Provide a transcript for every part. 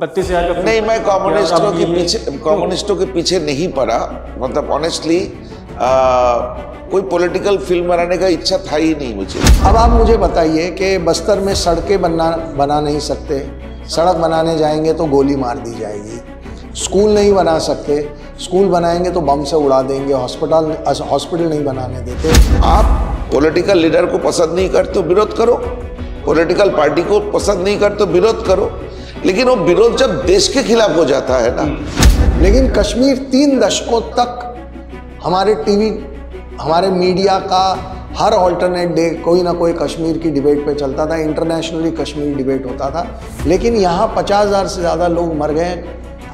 बत्तीस हज़ार का नहीं मैं कम्युनिस्टों के पीछे कम्युनिस्टों के पीछे नहीं पड़ा। मतलब ऑनेस्टली कोई पॉलिटिकल फ़िल्म बनाने का इच्छा था ही नहीं मुझे। अब आप मुझे बताइए कि बस्तर में सड़कें बना बना नहीं सकते। सड़क बनाने जाएँगे तो गोली मार दी जाएगी। स्कूल नहीं बना सकते। स्कूल बनाएँगे तो बम से उड़ा देंगे। हॉस्पिटल हॉस्पिटल नहीं बनाने देते। आप पॉलिटिकल लीडर को पसंद नहीं करते तो विरोध करो। पॉलिटिकल पार्टी को पसंद नहीं करते तो विरोध करो। लेकिन वो विरोध जब देश के खिलाफ हो जाता है ना, लेकिन कश्मीर तीन दशकों तक हमारे टीवी, हमारे मीडिया का हर ऑल्टरनेट डे कोई ना कोई कश्मीर की डिबेट पे चलता था इंटरनेशनली कश्मीर डिबेट होता था। लेकिन यहाँ पचास हज़ार से ज़्यादा लोग मर गए,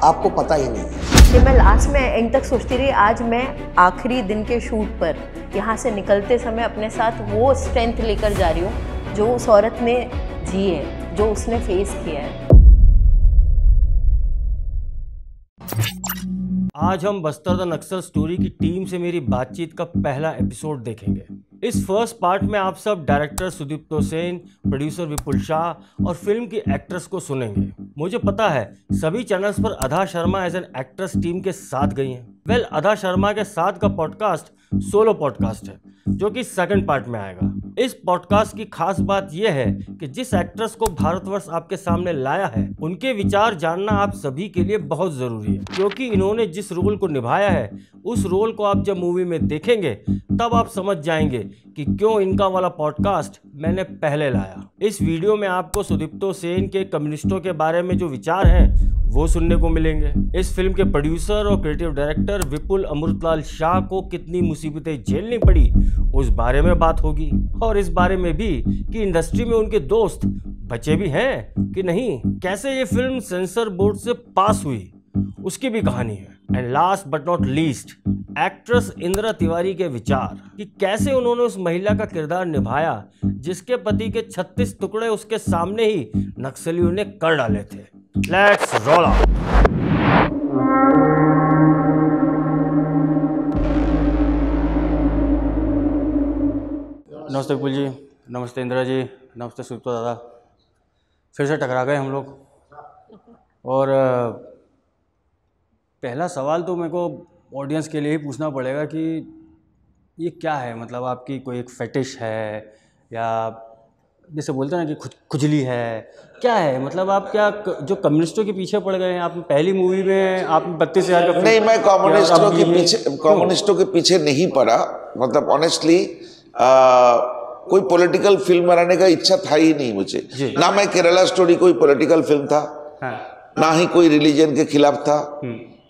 आपको पता ही नहीं। कि मैं लास्ट में एंड तक सोचती रही, आज मैं आखिरी दिन के शूट पर, यहाँ से निकलते समय अपने साथ वो स्ट्रेंथ लेकर जा रही हूँ, जो उस औरत ने जी है, जो उसने फेस किया है। आज हम बस्तर द नक्सल स्टोरी की टीम से मेरी बातचीत का पहला एपिसोड देखेंगे। इस फ़र्स्ट पार्ट में आप सब डायरेक्टर सुदीप्तो सेन प्रोड्यूसर विपुल शाह और फ़िल्म की एक्ट्रेस को सुनेंगे। मुझे पता है, सभी चैनल्स पर Adah Sharma as an actress team के साथ गई हैं। वेल अधा शर्मा के साथ का पॉडकास्ट सोलो पॉडकास्ट है, जो कि सेकंड पार्ट में आएगा। इस पॉडकास्ट की खास बात यह है कि जिस एक्ट्रेस को भारतवर्ष आपके सामने लाया है, उनके विचार जानना आप सभी के लिए बहुत ज़रूरी है। क्योंकि इन्होंने जिस रोल को निभाया है, उस रोल को आप जब मूवी में देखेंगे, तब आप समझ जाएँगे कि क्यों इनका वाला पॉडकास्ट मैंने पहले लाया। इस वीडियो में आपको सुदीप्तो सेन के कम्युनिस्टों के बारे में जो विचार हैं, वो सुनने को मिलेंगे। इस फ़िल्म के प्रोड्यूसर और क्रिएटिव डायरेक्टर विपुल अमृतलाल शाह को कितनी मुसीबतें झेलनी पड़ी, उस बारे में बात होगी। और इस बारे में भी कि इंडस्ट्री में उनके दोस्त बचे भी हैं कि नहीं। कैसे ये फ़िल्म सेंसर बोर्ड से पास हुई? उसकी भी कहानी है। And last but not least actress Indira Tiwari के विचार कि कैसे उन्होंने उस महिला का किरदार निभाया, जिसके पति के 36 टुकड़े उसके सामने ही नक्सलियों ने कर डाले थे। लेट्स रोल नमस्ते विपुल जी, नमस्ते इंदिरा जी, नमस्ते सुप्तो दादा। फिर से टकरा गए हम लोग। और पहला सवाल तो मेरे को ऑडियंस के लिए ही पूछना पड़ेगा कि ये क्या है? मतलब आपकी कोई एक फेटिश है या जैसे बोलते हैं ना कि खुज खुजली है क्या है? मतलब आप क्या जो कम्युनिस्टों के पीछे पड़ गए हैं आप पहली मूवी में आप बत्तीस हज़ार का नहीं मैं कम्युनिस्टों के पीछे कम्युनिस्टों के पीछे नहीं पड़ा। मतलब ऑनेस्टली कोई पॉलिटिकल फ़िल्म बनाने का इच्छा था ही नहीं मुझे। ना मैं केरला स्टोरी कोई पॉलिटिकल फ़िल्म था हाँ। ना ही कोई रिलीजन के खिलाफ था।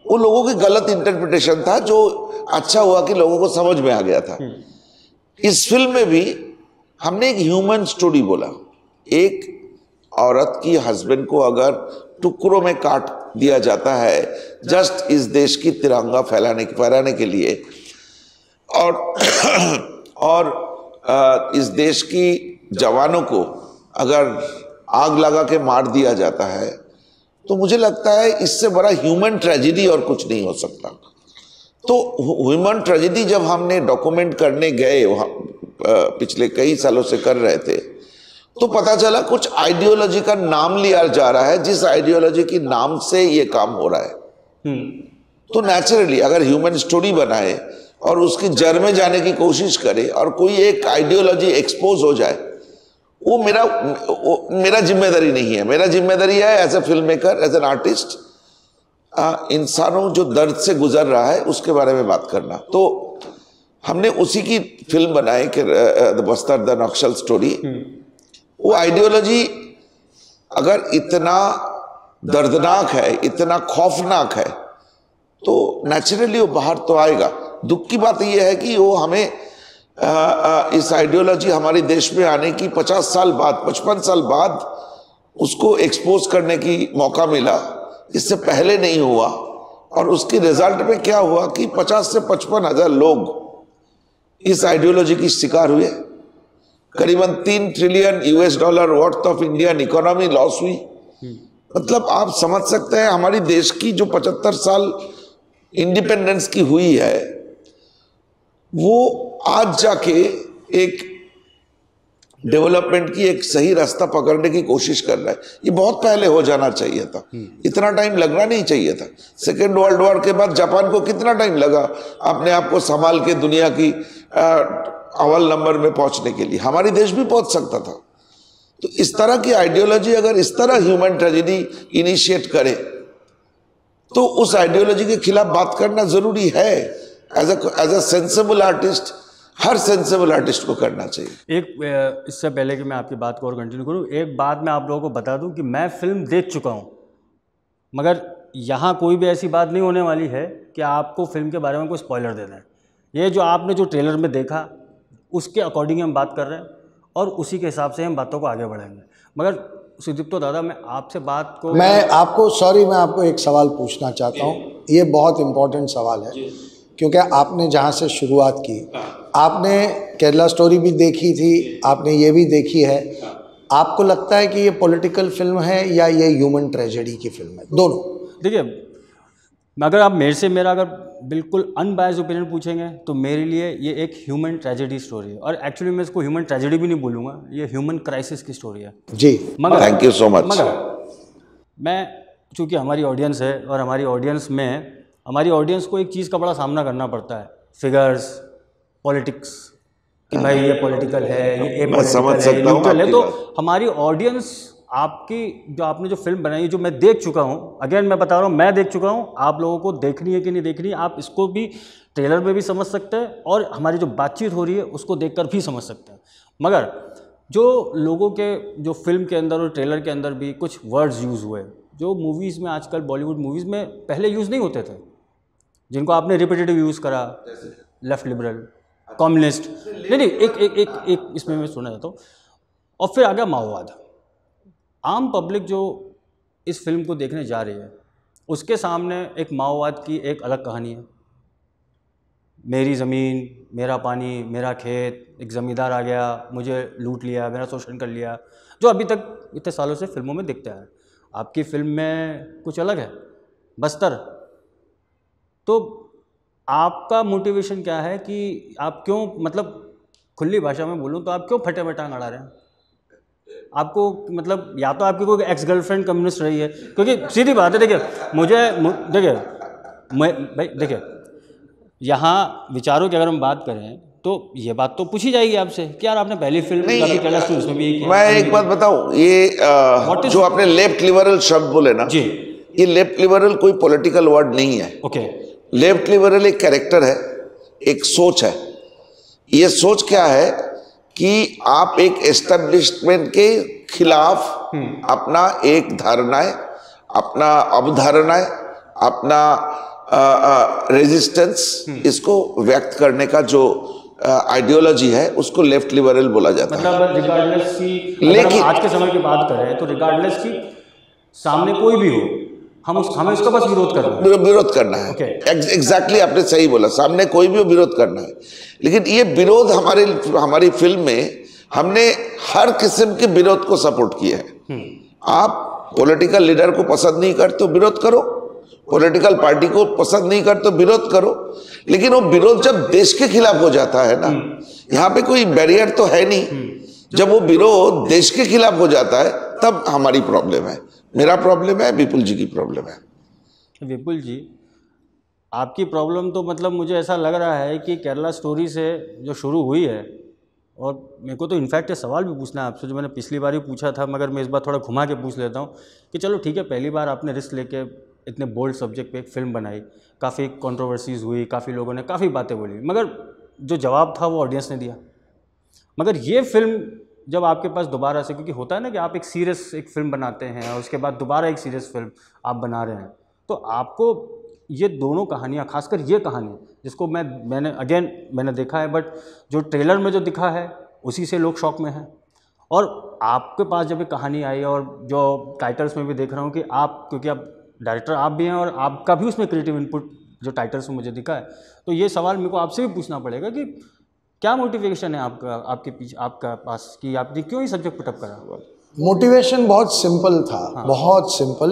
वो लोगों की गलत इंटरप्रिटेशन था जो अच्छा हुआ कि लोगों को समझ में आ गया था। इस फ़िल्म में भी हमने एक ह्यूमन स्टोरी बोला। एक औरत की हस्बैंड को अगर टुकड़ों में काट दिया जाता है जस्ट इस देश की तिरंगा फैलाने फहराने के लिए और और इस देश की जवानों को अगर आग लगा के मार दिया जाता है तो मुझे लगता है इससे बड़ा ह्यूमन ट्रेजिडी और कुछ नहीं हो सकता। तो ह्यूमन ट्रेजिडी जब हमने डॉक्यूमेंट करने गए पिछले कई सालों से कर रहे थे तो पता चला कुछ आइडियोलॉजी का नाम लिया जा रहा है जिस आइडियोलॉजी के नाम से ये काम हो रहा है। तो नेचुरली अगर ह्यूमन स्टोरी बनाए और उसकी जड़ में जाने की कोशिश करे और कोई एक आइडियोलॉजी एक्सपोज हो जाए वो मेरा वो मेरा ज़िम्मेदारी नहीं है। मेरा ज़िम्मेदारी है as a film maker as an artist इंसानों जो दर्द से गुजर रहा है उसके बारे में बात करना। तो हमने उसी की फ़िल्म बनाई कि the Bastar the Naxal story वो आइडियोलॉजी अगर इतना दर्दनाक है इतना खौफनाक है तो नेचुरली वो बाहर तो आएगा। दुख की बात यह है कि वो हमें इस आइडियोलॉजी हमारे देश में आने की 50 साल बाद 55 साल बाद उसको एक्सपोज करने की मौका मिला। इससे पहले नहीं हुआ। और उसके रिज़ल्ट में क्या हुआ कि 50 से पचपन हज़ार लोग इस आइडियोलॉजी की शिकार हुए। करीबन तीन trillion US dollar worth of Indian economy loss हुई। मतलब आप समझ सकते हैं, हमारी देश की जो 75 साल इंडिपेंडेंस की हुई है वो आज जाके एक डेवलपमेंट की एक सही रास्ता पकड़ने की कोशिश कर रहा है। ये बहुत पहले हो जाना चाहिए था। इतना टाइम लगना नहीं चाहिए था। सेकेंड वर्ल्ड वॉर के बाद जापान को कितना टाइम लगा अपने आप को संभाल के दुनिया की अव्वल नंबर में पहुँचने के लिए? हमारे देश भी पहुँच सकता था। तो इस तरह की आइडियोलॉजी अगर इस तरह ह्यूमन ट्रेजिडी इनिशिएट करे तो उस आइडियोलॉजी के खिलाफ बात करना ज़रूरी है। As as a sensible artist her sensible artist को करना चाहिए। एक इससे पहले कि मैं आपकी बात को और कंटिन्यू करूँ एक बात मैं आप लोगों को बता दूँ कि मैं फ़िल्म देख चुका हूँ। मगर यहाँ कोई भी ऐसी बात नहीं होने वाली है कि आपको फ़िल्म के बारे में कोई स्पॉइलर दे दें। ये जो आपने जो ट्रेलर में देखा उसके अकॉर्डिंग हम बात कर रहे हैं और उसी के हिसाब से हम बातों को आगे बढ़ाएँगे। मगर सुदीप तो दादा मैं आपसे बात को मैं आपको सॉरी मैं आपको एक सवाल पूछना चाहता हूँ। ये बहुत इम्पोर्टेंट सवाल है। क्योंकि आपने जहाँ से शुरुआत की। आपने केरला स्टोरी भी देखी थी आपने ये भी देखी है। आपको लगता है कि ये पॉलिटिकल फ़िल्म है या ये ह्यूमन ट्रेजेडी की फ़िल्म है? दोनों। देखिए अगर आप मेरे से मेरा अगर बिल्कुल अनबायस ओपिनियन पूछेंगे तो मेरे लिए ये एक ह्यूमन ट्रेजेडी स्टोरी है। और एक्चुअली मैं इसको ह्यूमन ट्रेजेडी भी नहीं बोलूँगा ये ह्यूमन क्राइसिस की स्टोरी है। जी। मगर थैंक यू सो मच मगर मैं चूँकि हमारी ऑडियंस है और हमारी ऑडियंस में हमारी ऑडियंस को एक चीज़ का बड़ा सामना करना पड़ता है फिगर्स पॉलिटिक्स कि भाई ये पॉलिटिकल है ये समझ apolitical है, सकता हूँ है। तो हमारी ऑडियंस आपकी जो आपने जो फ़िल्म बनाई जो मैं देख चुका हूँ अगेन मैं बता रहा हूँ मैं देख चुका हूँ आप लोगों को देखनी है कि नहीं देखनी है आप इसको भी ट्रेलर में भी समझ सकते हैं और हमारी जो बातचीत हो रही है उसको देखकर भी समझ सकते हैं। मगर जो लोगों के जो फ़िल्म के अंदर और ट्रेलर के अंदर भी कुछ वर्ड्स यूज़ हुए जो मूवीज़ में आजकल बॉलीवुड मूवीज़ में पहले यूज़ नहीं होते थे जिनको आपने रिपीटेटिव यूज़ करा लेफ़्ट लिबरल कम्युनिस्ट नहीं नहीं एक एक एक एक इसमें मैं सुना जाता हूँ। और फिर आ गया माओवाद। आम पब्लिक जो इस फ़िल्म को देखने जा रही है उसके सामने एक माओवाद की एक अलग कहानी है। मेरी ज़मीन मेरा पानी मेरा खेत एक ज़मींदार आ गया मुझे लूट लिया मेरा शोषण कर लिया जो अभी तक इतने सालों से फ़िल्मों में दिखता है। आपकी फ़िल्म में कुछ अलग है? बस्तर। तो आपका मोटिवेशन क्या है कि आप क्यों मतलब खुली भाषा में बोलूँ तो आप क्यों फटे टांग अड़ा रहे हैं? आपको मतलब या तो आपकी कोई एक्स गर्लफ्रेंड कम्युनिस्ट रही है क्योंकि सीधी बात है देखिए मुझे देखिए मैं भाई देखिए यहाँ विचारों की अगर हम बात करें तो ये बात तो पूछी जाएगी आपसे कि यार आपने पहली फ़िल्म नहीं, उसमें भी किया। मैं एक बात बताऊँ ये is- जो आपने लेफ़्ट लिबरल शब्द बोले ना जी। ये लेफ़्ट लिबरल कोई पॉलिटिकल वर्ड नहीं है। ओके लेफ़्ट लिबरल एक कैरेक्टर है एक सोच है। ये सोच क्या है कि आप एक एस्टेब्लिशमेंट के खिलाफ अपना एक धारणाएँ अपना अवधारणाएँ अपना रेजिस्टेंस इसको व्यक्त करने का जो आइडियोलॉजी है उसको लेफ़्ट लिबरल बोला जाता मतलब है। मतलब रिगार्डलेस की लेकिन- आज के समय की बात करें तो रिगार्डलेस की सामने कोई भी हो हम उस हमें उसका बस विरोध करना है। विरोध करना है। Okay. एग्जैक्टली आपने सही बोला। सामने कोई भी विरोध करना है। लेकिन ये विरोध हमारे हमारी फ़िल्म में हमने हर किस्म के विरोध को सपोर्ट किया है। आप पॉलिटिकल लीडर को पसंद नहीं करते तो विरोध करो। पॉलिटिकल पार्टी को पसंद नहीं करते तो विरोध करो। लेकिन वो विरोध जब देश के खिलाफ हो जाता है ना यहाँ पे कोई बैरियर तो है नहीं। जब वो विरोध देश के खिलाफ हो जाता है तब हमारी प्रॉब्लम है। मेरा प्रॉब्लम है, विपुल जी की प्रॉब्लम है। विपुल जी, आपकी प्रॉब्लम तो मतलब मुझे ऐसा लग रहा है कि केरला स्टोरी से जो शुरू हुई है, और मेरे को तो इनफैक्ट ये सवाल भी पूछना है आपसे, जो मैंने पिछली बार ही पूछा था, मगर मैं इस बार थोड़ा घुमा के पूछ लेता हूँ कि चलो ठीक है, पहली बार आपने रिस्क लेके इतने बोल्ड सब्जेक्ट पे एक फ़िल्म बनाई, काफ़ी कंट्रोवर्सीज हुई, काफ़ी लोगों ने काफ़ी बातें बोली, मगर जो जवाब था वो ऑडियंस ने दिया। मगर ये फ़िल्म जब आपके पास दोबारा से, क्योंकि होता है ना कि आप एक सीरियस एक फ़िल्म बनाते हैं और उसके बाद दोबारा एक सीरियस फ़िल्म आप बना रहे हैं तो आपको ये दोनों कहानियाँ, खासकर ये कहानी, जिसको मैं, मैंने, अगेन, मैंने देखा है, बट जो ट्रेलर में जो दिखा है, उसी से लोग शौक में हैं। और आपके पास जब ये कहानी आई और जो टाइटल्स में भी देख रहा हूँ कि आप, क्योंकि आप डायरेक्टर आप भी हैं और आपका भी उसमें क्रिएटिव इनपुट जो टाइटल्स में मुझे दिखा है तो ये सवाल मेरे को आपसे भी पूछना पड़ेगा कि क्या मोटिवेशन है आपका आपके पीछे आपका पास कि आपने क्यों ही सब्जेक्ट पुटअप करा? मोटिवेशन बहुत सिंपल था हाँ। बहुत सिंपल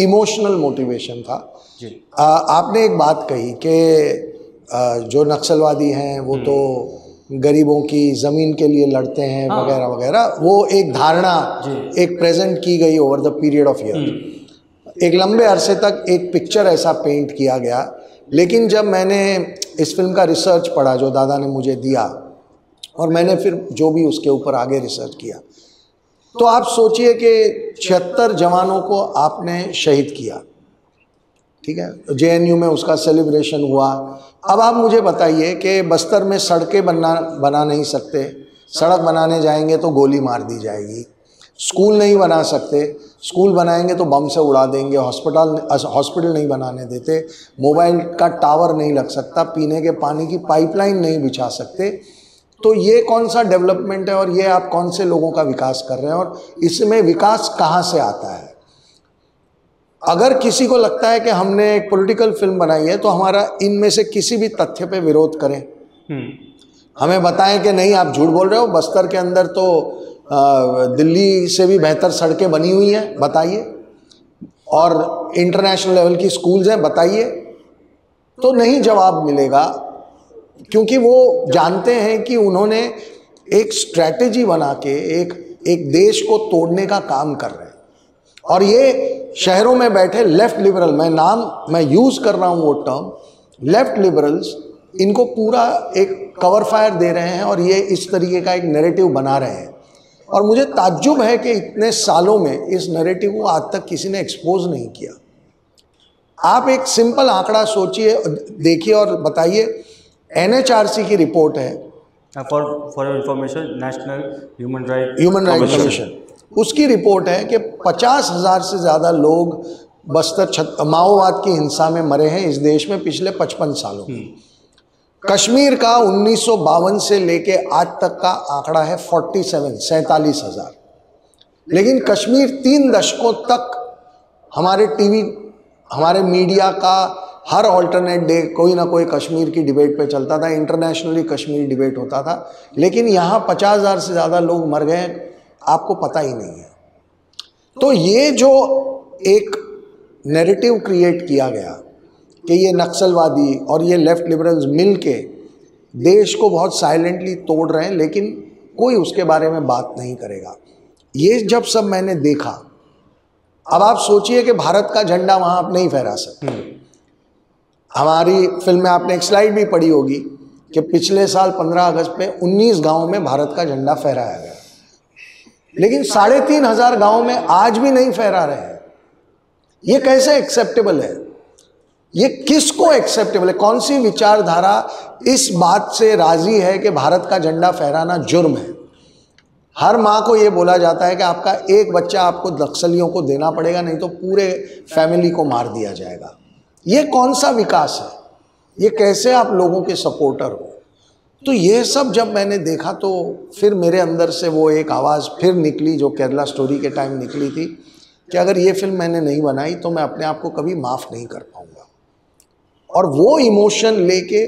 इमोशनल मोटिवेशन था। जी। आ, आपने एक बात कही कि जो नक्सलवादी हैं वो तो गरीबों की ज़मीन के लिए लड़ते हैं हाँ। वगैरह वगैरह। वो एक धारणा एक प्रेजेंट की गई over the period of year एक लंबे अरसे तक एक पिक्चर ऐसा पेंट किया गया लेकिन जब मैंने इस फ़िल्म का रिसर्च पढ़ा, जो दादा ने मुझे दिया, और मैंने फिर जो भी उसके ऊपर आगे रिसर्च किया तो आप सोचिए कि छिहत्तर जवानों को आपने शहीद किया। ठीक है? जेएनयू में उसका सेलिब्रेशन हुआ। अब आप मुझे बताइए कि बस्तर में सड़कें बना बना नहीं सकते, सड़क बनाने जाएँगे तो गोली मार दी जाएगी। स्कूल नहीं बना सकते। स्कूल बनाएँगे तो बम से उड़ा देंगे हॉस्पिटल हॉस्पिटल नहीं बनाने देते मोबाइल का टावर नहीं लग सकता पीने के पानी की पाइपलाइन नहीं बिछा सकते। तो ये कौन सा डेवलपमेंट है और ये आप कौन से लोगों का विकास कर रहे हैं और इसमें विकास कहाँ से आता है? अगर किसी को लगता है कि हमने एक पॉलिटिकल फ़िल्म बनाई है तो हमारा इनमें से किसी भी तथ्य पे विरोध करें। हमें बताएँ कि नहीं आप झूठ बोल रहे हो बस्तर के अंदर तो दिल्ली से भी बेहतर सड़कें बनी हुई हैं, बताइए। और इंटरनेशनल लेवल की स्कूल्स हैं, बताइए। तो नहीं जवाब मिलेगा, क्योंकि वो जानते हैं कि उन्होंने एक स्ट्रैटेजी बना के, एक एक देश को तोड़ने का काम कर रहे हैं। और ये शहरों में बैठे लेफ़्ट लिबरल मैं नाम, मैं यूज़ कर रहा हूँ वो टर्म लेफ़्ट लिबरल्स इनको पूरा एक कवर फायर दे रहे हैं और ये इस तरीके का एक नैरेटिव बना रहे हैं। और मुझे ताज्जुब है कि इतने सालों में इस नरेटिव को आज तक किसी ने एक्सपोज नहीं किया। आप एक सिंपल आंकड़ा सोचिए देखिए और बताइए। एनएचआरसी की रिपोर्ट है। For for information national human right human right commission उसकी रिपोर्ट है कि पचास हज़ार से ज़्यादा लोग बस्तर छत माओवाद की हिंसा में मरे हैं इस देश में पिछले पचपन सालों में। कश्मीर का उन्नीस सौ बावन से लेके आज तक का आंकड़ा है 47 सैतालीस हज़ार। लेकिन कश्मीर तीन दशकों तक हमारे टीवी हमारे मीडिया का हर ऑल्टरनेट डे कोई ना कोई कश्मीर की डिबेट पे चलता था इंटरनेशनली कश्मीर डिबेट होता था। लेकिन यहाँ पचास हज़ार से ज़्यादा लोग मर गए आपको पता ही नहीं है। तो ये जो एक नैरेटिव क्रिएट किया गया कि ये नक्सलवादी और ये लेफ़्ट लिबरल्स मिल के देश को बहुत साइलेंटली तोड़ रहे हैं लेकिन कोई उसके बारे में बात नहीं करेगा। ये जब सब मैंने देखा अब आप सोचिए कि भारत का झंडा वहाँ आप नहीं फहरा सकते। हमारी फ़िल्म में आपने एक स्लाइड भी पढ़ी होगी कि पिछले साल 15 अगस्त पे 19 गाँवों में भारत का झंडा फहराया गया। लेकिन साढ़े तीन हज़ार गाँव में आज भी नहीं फहरा रहे हैं। ये कैसे एक्सेप्टेबल है? ये किसको एक्सेप्टेबल है? कौन सी विचारधारा इस बात से राज़ी है कि भारत का झंडा फहराना जुर्म है? हर माँ को ये बोला जाता है कि आपका एक बच्चा आपको नक्सलियों को देना पड़ेगा, नहीं तो पूरे फैमिली को मार दिया जाएगा। ये कौन सा विकास है? ये कैसे आप लोगों के सपोर्टर हो? तो ये सब जब मैंने देखा तो फिर मेरे अंदर से वो एक आवाज़ फिर निकली जो केरला स्टोरी के टाइम निकली थी कि अगर ये फ़िल्म मैंने नहीं बनाई तो मैं अपने आप को कभी माफ़ नहीं कर पाऊँगा। और वो इमोशन लेके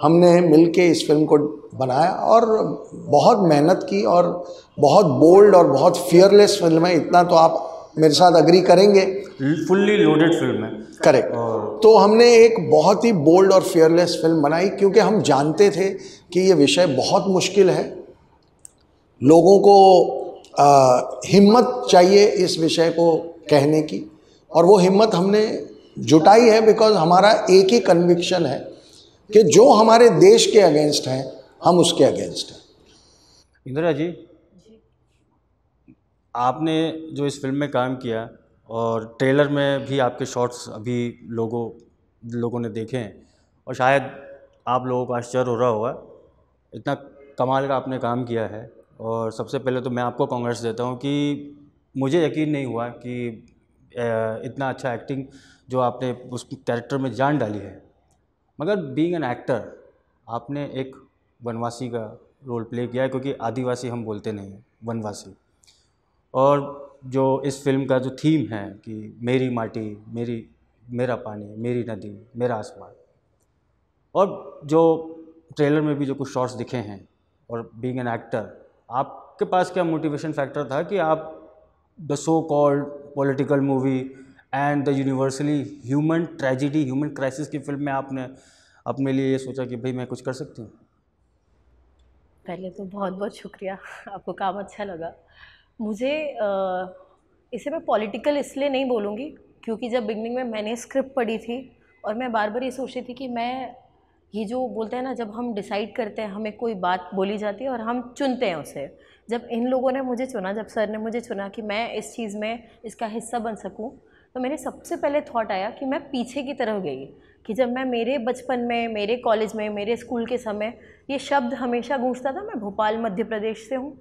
हमने मिलके इस फ़िल्म को बनाया और बहुत मेहनत की और बहुत बोल्ड और बहुत फियरलेस फ़िल्म है। इतना तो आप मेरे साथ अग्री करेंगे। फुल्ली लोडेड फ़िल्म है। करेक्ट तो हमने एक बहुत ही बोल्ड और फियरलेस फ़िल्म बनाई क्योंकि हम जानते थे कि ये विषय बहुत मुश्किल है। लोगों को आ, हिम्मत चाहिए इस विषय को कहने की। और वो हिम्मत हमने जुटाई है बिकॉज़ हमारा एक ही कन्विक्शन है कि जो हमारे देश के अगेंस्ट हैं, हम उसके अगेंस्ट हैं। इंदिरा जी, आपने जो इस फ़िल्म में काम किया और ट्रेलर में भी आपके शॉट्स अभी लोगों लोगों ने देखे हैं, और शायद आप लोगों को आश्चर्य हो रहा होगा, इतना कमाल का आपने काम किया है, और सबसे पहले तो मैं आपको कांग्रेस देता हूँ कि मुझे यकीन नहीं हुआ कि इतना अच्छा एक्टिंग जो आपने उस कैरेक्टर में जान डाली है। मगर बीइंग एन एक्टर आपने एक वनवासी का रोल प्ले किया है क्योंकि आदिवासी हम बोलते नहीं हैं, वनवासी। और जो इस फ़िल्म का जो थीम है कि मेरी माटी, मेरी, मेरा पानी, मेरी नदी, मेरा आसमान। और जो ट्रेलर में भी जो कुछ शॉट्स दिखे हैं और बीइंग एन एक्टर आपके पास क्या मोटिवेशन फैक्टर था कि आप the so called political movie and the universally human tragedy human crisis की फ़िल्म में आपने अपने लिए ये सोचा कि भाई मैं कुछ कर सकती हूँ? पहले तो बहुत बहुत शुक्रिया। आपको काम अच्छा लगा। मुझे इसे मैं पॉलिटिकल इसलिए नहीं बोलूँगी क्योंकि जब बिगनिंग में मैंने स्क्रिप्ट पढ़ी थी और मैं बार बार ये सोच रही थी कि मैं, ये जो बोलते हैं ना, जब हम डिसाइड करते हैं, हमें कोई बात बोली जाती है और हम चुनते हैं उसे। जब इन लोगों ने मुझे चुना, जब सर ने मुझे चुना कि मैं इस चीज़ में, इसका हिस्सा बन सकूँ तो मेरे सबसे पहले थॉट आया कि मैं पीछे की तरफ़ गई कि जब मैं मेरे बचपन में मेरे कॉलेज में मेरे स्कूल के समय ये शब्द हमेशा गूंजता था मैं भोपाल मध्य प्रदेश से हूँ।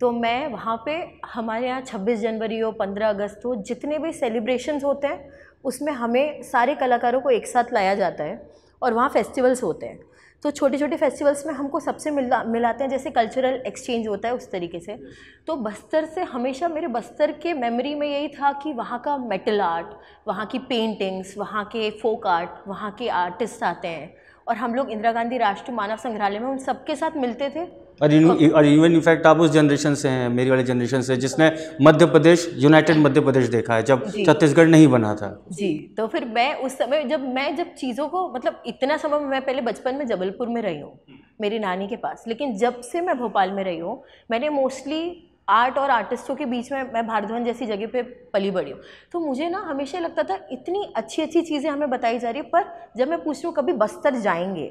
तो मैं वहाँ पे हमारे यहाँ 26 जनवरी हो 15 अगस्त हो जितने भी सेलिब्रेशंस होते हैं उसमें हमें सारे कलाकारों को एक साथ लाया जाता है और वहाँ फेस्टिवल्स होते हैं। तो छोटे छोटे फेस्टिवल्स में हमको सबसे मिला मिलाते हैं जैसे कल्चरल एक्सचेंज होता है उस तरीके से। तो बस्तर से हमेशा मेरे बस्तर के मेमोरी में यही था कि वहाँ का मेटल आर्ट वहाँ की पेंटिंग्स वहाँ के फोक आर्ट वहाँ के आर्टिस्ट आते हैं। और हम लोग इंदिरा गांधी राष्ट्रीय मानव संग्रहालय में उन सबके साथ मिलते थे। और और इवन इनफैक्ट आप उस जनरेशन से हैं मेरी वाली जनरेशन से जिसने मध्य प्रदेश यूनाइटेड मध्य प्रदेश देखा है जब छत्तीसगढ़ नहीं बना था। जी तो फिर मैं उस समय जब मैं जब चीज़ों को मतलब इतना समय मैं पहले बचपन में जबलपुर में रही हूँ मेरी नानी के पास लेकिन जब से मैं भोपाल में रही हूँ मैंने मोस्टली आर्ट और आर्टिस्टों के बीच में मैं भारद्वान जैसी जगह पे पली बड़ी हूँ। तो मुझे ना हमेशा लगता था इतनी अच्छी अच्छी चीज़ें हमें बताई जा रही है पर जब मैं पूछ रही हूँ कभी बस्तर जाएँगे?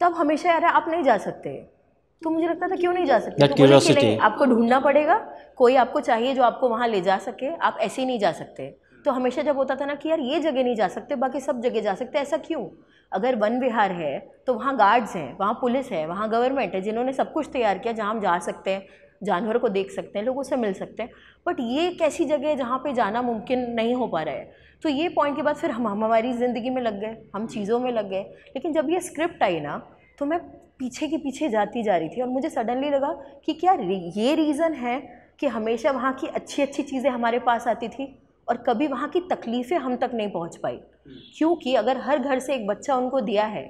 तब हमेशा यार आप नहीं जा सकते। तो मुझे लगता था क्यों नहीं जा सकते? तो नहीं आपको ढूंढना पड़ेगा कोई आपको चाहिए जो आपको वहाँ ले जा सके आप ऐसे ही नहीं जा सकते। तो हमेशा जब होता था ना कि यार ये जगह नहीं जा सकते बाकी सब जगह जा सकते ऐसा क्यों? अगर वन विहार है तो वहाँ गार्ड्स हैं वहाँ पुलिस है वहाँ गवर्नमेंट है जिन्होंने सब कुछ तैयार किया जहाँ हम जा सकते हैं जानवर को देख सकते हैं लोगों से मिल सकते हैं। बट ये एक ऐसी जगह है जहाँ पे जाना मुमकिन नहीं हो पा रहा है। तो ये पॉइंट के बाद फिर हम हमारी ज़िंदगी में लग गए हम चीज़ों में लग गए। लेकिन जब ये स्क्रिप्ट आई ना तो मैं पीछे के पीछे जाती जा रही थी और मुझे सडनली लगा कि क्या ये रीज़न है कि हमेशा वहाँ की अच्छी अच्छी चीज़ें हमारे पास आती थी और कभी वहाँ की तकलीफ़ें हम तक नहीं पहुँच पाई। क्योंकि अगर हर घर से एक बच्चा उनको दिया है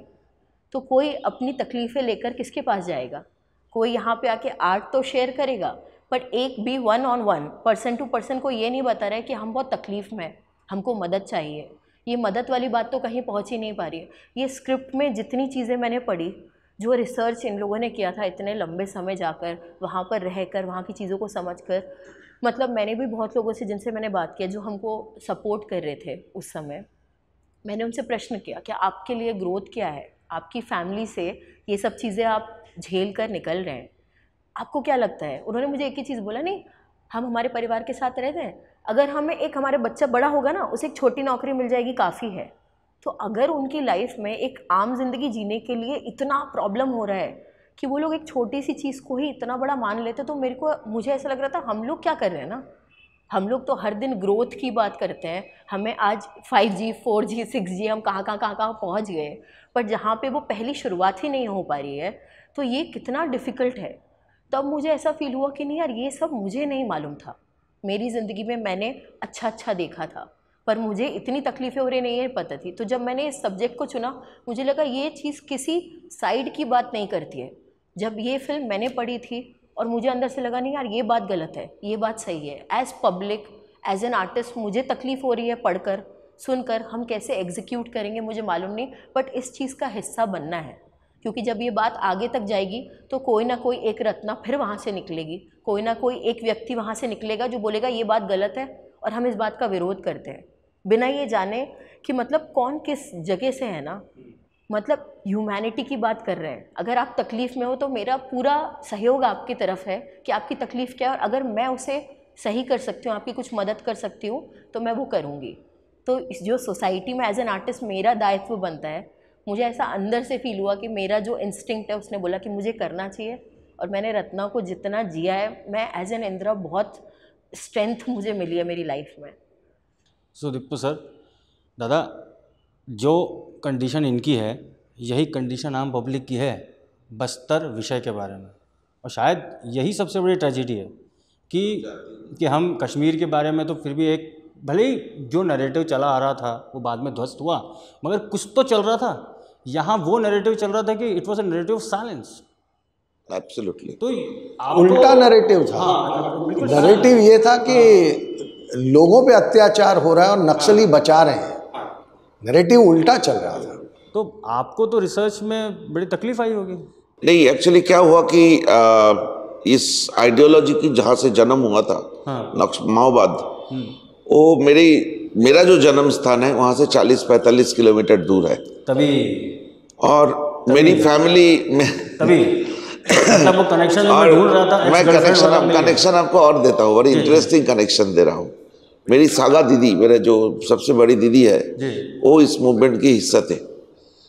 तो कोई अपनी तकलीफ़ें लेकर किसके पास जाएगा? कोई यहाँ पे आके आर्ट तो शेयर करेगा बट एक भी one on one person to person को ये नहीं बता रहा है कि हम बहुत तकलीफ़ में हमको मदद चाहिए। ये मदद वाली बात तो कहीं पहुँच ही नहीं पा रही है। ये स्क्रिप्ट में जितनी चीज़ें मैंने पढ़ी जो रिसर्च इन लोगों ने किया था इतने लंबे समय जाकर, वहाँ पर रहकर, वहाँ की चीज़ों को समझ कर मतलब मैंने भी बहुत लोगों से जिनसे मैंने बात किया जो हमको सपोर्ट कर रहे थे उस समय, मैंने उनसे प्रश्न किया कि आपके लिए ग्रोथ क्या है? आपकी फैमिली से ये सब चीज़ें आप झेल कर निकल रहे हैं। आपको क्या लगता है? उन्होंने मुझे एक ही चीज़ बोला, नहीं, हम हमारे परिवार के साथ रहते हैं। अगर हमें एक हमारे बच्चा बड़ा होगा ना, उसे एक छोटी नौकरी मिल जाएगी, काफ़ी है। तो अगर उनकी लाइफ में एक आम ज़िंदगी जीने के लिए इतना प्रॉब्लम हो रहा है कि वो लोग एक छोटी सी चीज़ को ही इतना बड़ा मान लेते तो मेरे को, मुझे ऐसा लग रहा था हम लोग क्या कर रहे हैं ना? हम लोग तो हर दिन ग्रोथ की बात करते हैं। हमें आज five G four G six G हम कहाँ कहाँ कहाँ कहाँ पहुँच गए पर जहाँ पे वो पहली शुरुआत ही नहीं हो पा रही है तो ये कितना डिफ़िकल्ट है। तब मुझे ऐसा फील हुआ कि नहीं यार, ये सब मुझे नहीं मालूम था। मेरी ज़िंदगी में मैंने अच्छा अच्छा देखा था। पर मुझे इतनी तकलीफ़ें हो रही नहीं है पता थी। तो जब मैंने इस सब्जेक्ट को चुना, मुझे लगा ये चीज़ किसी साइड की बात नहीं करती है। जब ये फ़िल्म मैंने पढ़ी थी और मुझे अंदर से लगा, नहीं यार, ये बात गलत है, ये बात सही है। As public as an artist मुझे तकलीफ़ हो रही है पढ़कर, सुनकर, हम कैसे एग्जीक्यूट करेंगे, मुझे मालूम नहीं। बट इस चीज़ का हिस्सा बनना है, क्योंकि जब ये बात आगे तक जाएगी तो कोई ना कोई एक रत्ना फिर वहाँ से निकलेगी। कोई ना कोई एक व्यक्ति वहाँ से निकलेगा जो बोलेगा, ये बात गलत है और हम इस बात का विरोध करते हैं। बिना ये जाने कि मतलब कौन किस जगह से है ना मतलब ह्यूमैनिटी की बात कर रहे हैं। अगर आप तकलीफ़ में हो तो मेरा पूरा सहयोग आपकी तरफ़ है कि आपकी तकलीफ़ क्या है और अगर मैं उसे सही कर सकती हूँ, आपकी कुछ मदद कर सकती हूँ तो मैं वो करूँगी। तो जो सोसाइटी में एज एन आर्टिस्ट मेरा दायित्व बनता है, मुझे ऐसा अंदर से फील हुआ कि मेरा जो इंस्टिंक्ट है, उसने बोला कि मुझे करना चाहिए और मैंने रत्ना को जितना जिया है, मैं एज एन इंदिरा बहुत स्ट्रेंथ मुझे मिली है मेरी लाइफ में। सो सर दादा जो कंडीशन इनकी है यही कंडीशन आम पब्लिक की है बस्तर विषय के बारे में। और शायद यही सबसे बड़ी ट्रेजिडी है कि कि हम कश्मीर के बारे में तो फिर भी एक भले ही जो नरेटिव चला आ रहा था वो बाद में ध्वस्त हुआ मगर कुछ तो चल रहा था। यहाँ वो नैरेटिव चल रहा था कि it was a narrative silence absolutely तो उल्टा नैरेटिव था। नैरेटिव हाँ, ये था कि लोगों पे अत्याचार हो रहा है और नक्सली बचा रहे हैं। नैरेटिव उल्टा चल रहा था। तो आपको तो रिसर्च में बड़ी तकलीफ़ आई होगी। नहीं एक्चुअली क्या हुआ कि आ, इस आइडियोलॉजी की जहाँ से जन्म हुआ था हाँ। माओवाद वो मेरी मेरा जो जन्म स्थान है वहाँ से 40-45 किलोमीटर दूर है। तभी। और तभी। मेरी फैमिली में तभी। मतलब वो कनेक्शन मैं ढूंढ रहा था मैं ex-girlfriend कनेक्शन। कनेक्शन आपको और देता हूँ बड़ी इंटरेस्टिंग कनेक्शन दे रहा हूँ। मेरी सागा दीदी मेरे जो सबसे बड़ी दीदी है वो इस मूवमेंट के हिस्सा थे।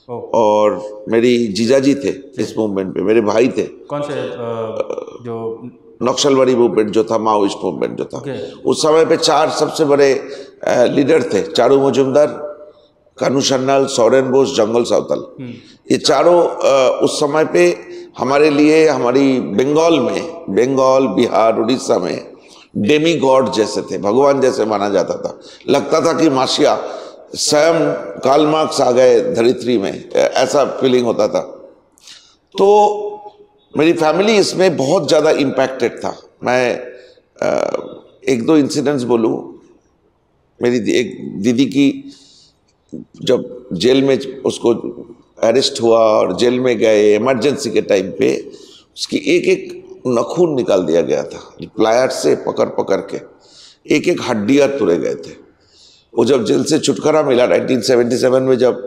और मेरी जीजाजी थे इस मूवमेंट पे मेरे भाई थे। कौन से जो नक्सलवाड़ी मूवमेंट जो था माओइस्ट मूवमेंट जो था। उस समय पे चार सबसे बड़े लीडर थे चारू मजुमदार कानू सन्नाल सोरेन बोस जंगल सावतल। ये चारों उस समय पे हमारे लिए हमारी बंगाल में बंगाल बिहार उड़ीसा में डेमी गॉड जैसे थे, भगवान जैसे माना जाता था। लगता था कि माशिया स्वयं काल मार्क्स आ गए धरित्री में, ऐसा फीलिंग होता था। तो मेरी फैमिली इसमें बहुत ज़्यादा इम्पैक्टेड था। मैं एक दो इंसिडेंट्स बोलूँ। मेरी एक दीदी की जब जेल में उसको अरेस्ट हुआ और जेल में गए इमरजेंसी के टाइम पे, उसकी एक एक नखून निकाल दिया गया था, प्लायर से पकड़ पकड़ के। एक एक हड्डियाँ तुरे गए थे। वो जब जेल से छुटकारा मिला 1977 में जब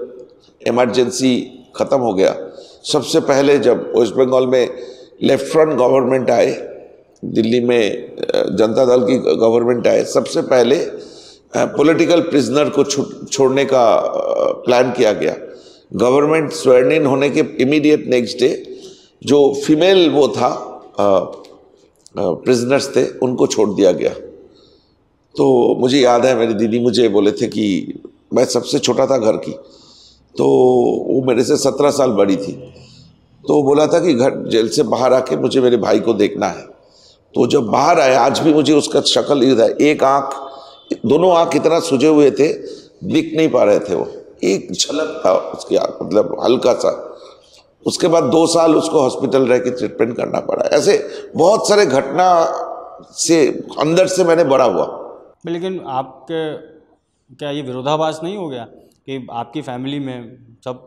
इमरजेंसी ख़त्म हो गया, सबसे पहले जब वेस्ट बंगाल में लेफ़्ट फ्रंट गवर्नमेंट आए, दिल्ली में जनता दल की गवर्नमेंट आए, सबसे पहले पॉलिटिकल प्रिजनर को छोड़ने का प्लान किया गया। गवर्नमेंट स्वर्णिन होने के इमीडिएट नेक्स्ट डे जो फीमेल वो था प्रिजनर्स थे, उनको छोड़ दिया गया। तो मुझे याद है, मेरी दीदी मुझे बोले थे कि मैं सबसे छोटा था घर की तो वो मेरे से सत्रह साल बड़ी थी। तो बोला था कि घर, जेल से बाहर आके मुझे मेरे भाई को देखना है। तो जब बाहर आया आज भी मुझे उसका शक्ल याद है, एक आँख, दोनों आँख इतना सुजे हुए थे, दिख नहीं पा रहे थे वो। एक झलक था उसकी आँख मतलब हल्का सा। उसके बाद दो साल उसको हॉस्पिटल रह के ट्रीटमेंट करना पड़ा। ऐसे बहुत सारे घटना से अंदर से मैंने बड़ा हुआ। लेकिन आपके क्या ये विरोधाभास नहीं हो गया कि आपकी फैमिली में सब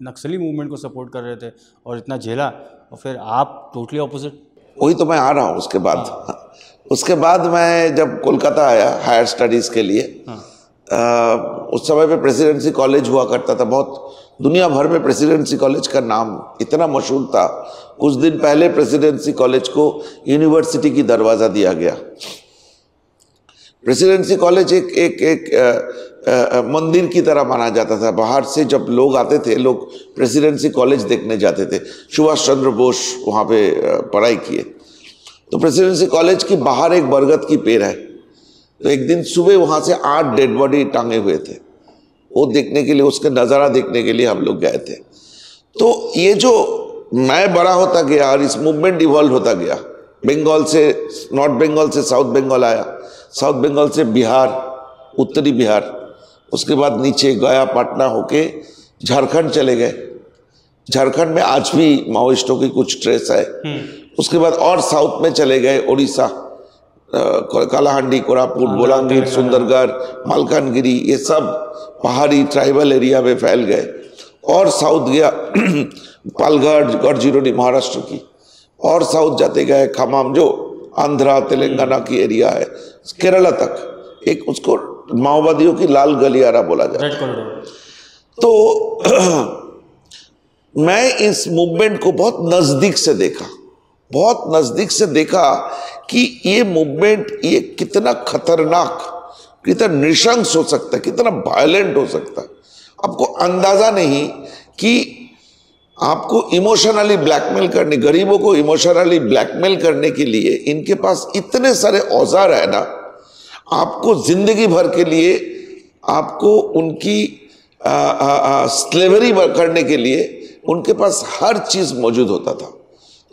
नक्सली मूवमेंट को सपोर्ट कर रहे थे और इतना झेला और फिर आप टोटली ऑपोजिट वही तो मैं आ रहा हूँ उसके बाद। उसके बाद मैं जब कोलकाता आया हायर स्टडीज़ के लिए अ, उस समय पे प्रेसिडेंसी कॉलेज हुआ करता था बहुत। दुनिया भर में प्रेसिडेंसी कॉलेज का नाम इतना मशहूर था। कुछ दिन पहले प्रेसिडेंसी कॉलेज को यूनिवर्सिटी की दरवाज़ा दिया गया। प्रेसिडेंसी कॉलेज एक एक एक अ, अ, मंदिर की तरह माना जाता था। बाहर से जब लोग आते थे लोग प्रेसिडेंसी कॉलेज देखने जाते थे। सुभाष चंद्र बोस वहाँ पे पढ़ाई किए। तो प्रेसिडेंसी कॉलेज की बाहर एक बरगद की पेड़ है। तो एक दिन सुबह वहाँ से आठ डेड बॉडी टांगे हुए थे। वो देखने के लिए उसका नज़ारा देखने के लिए हम लोग गए थे। तो ये जो मैं बड़ा होता गया और इस मूवमेंट इवॉल्व होता गया बंगाल से नॉर्थ बंगाल से साउथ बंगाल आया। साउथ बंगाल से बिहार उत्तरी बिहार उसके बाद नीचे गया पटना होके झारखंड चले गए। झारखंड में आज भी माओइस्टों की कुछ ट्रेस है। उसके बाद और साउथ में चले गए उड़ीसा कालाहांडी कोरापुट बोलांगीर सुंदरगढ़ मालकानगिरी ये सब पहाड़ी ट्राइबल एरिया में फैल गए और साउथ गया पालघर गढ़चिरौली महाराष्ट्र की और साउथ जाते गए खमाम जो आंध्रा तेलंगाना की एरिया है केरला तक एक उसको माओवादियों की लाल गलियारा बोला जाता है तो मैं इस मूवमेंट को बहुत नज़दीक से देखा। बहुत नज़दीक से देखा कि ये मूवमेंट ये कितना खतरनाक, कितना निशंस हो सकता है कितना वायलेंट हो सकता। है आपको अंदाज़ा नहीं कि आपको इमोशनली ब्लैकमेल करने, गरीबों को इमोशनली ब्लैकमेल करने के लिए इनके पास इतने सारे औज़ार है ना, आपको ज़िंदगी भर के लिए, आपको उनकी स्लेवरी करने के लिए उनके पास हर चीज़ मौजूद होता था।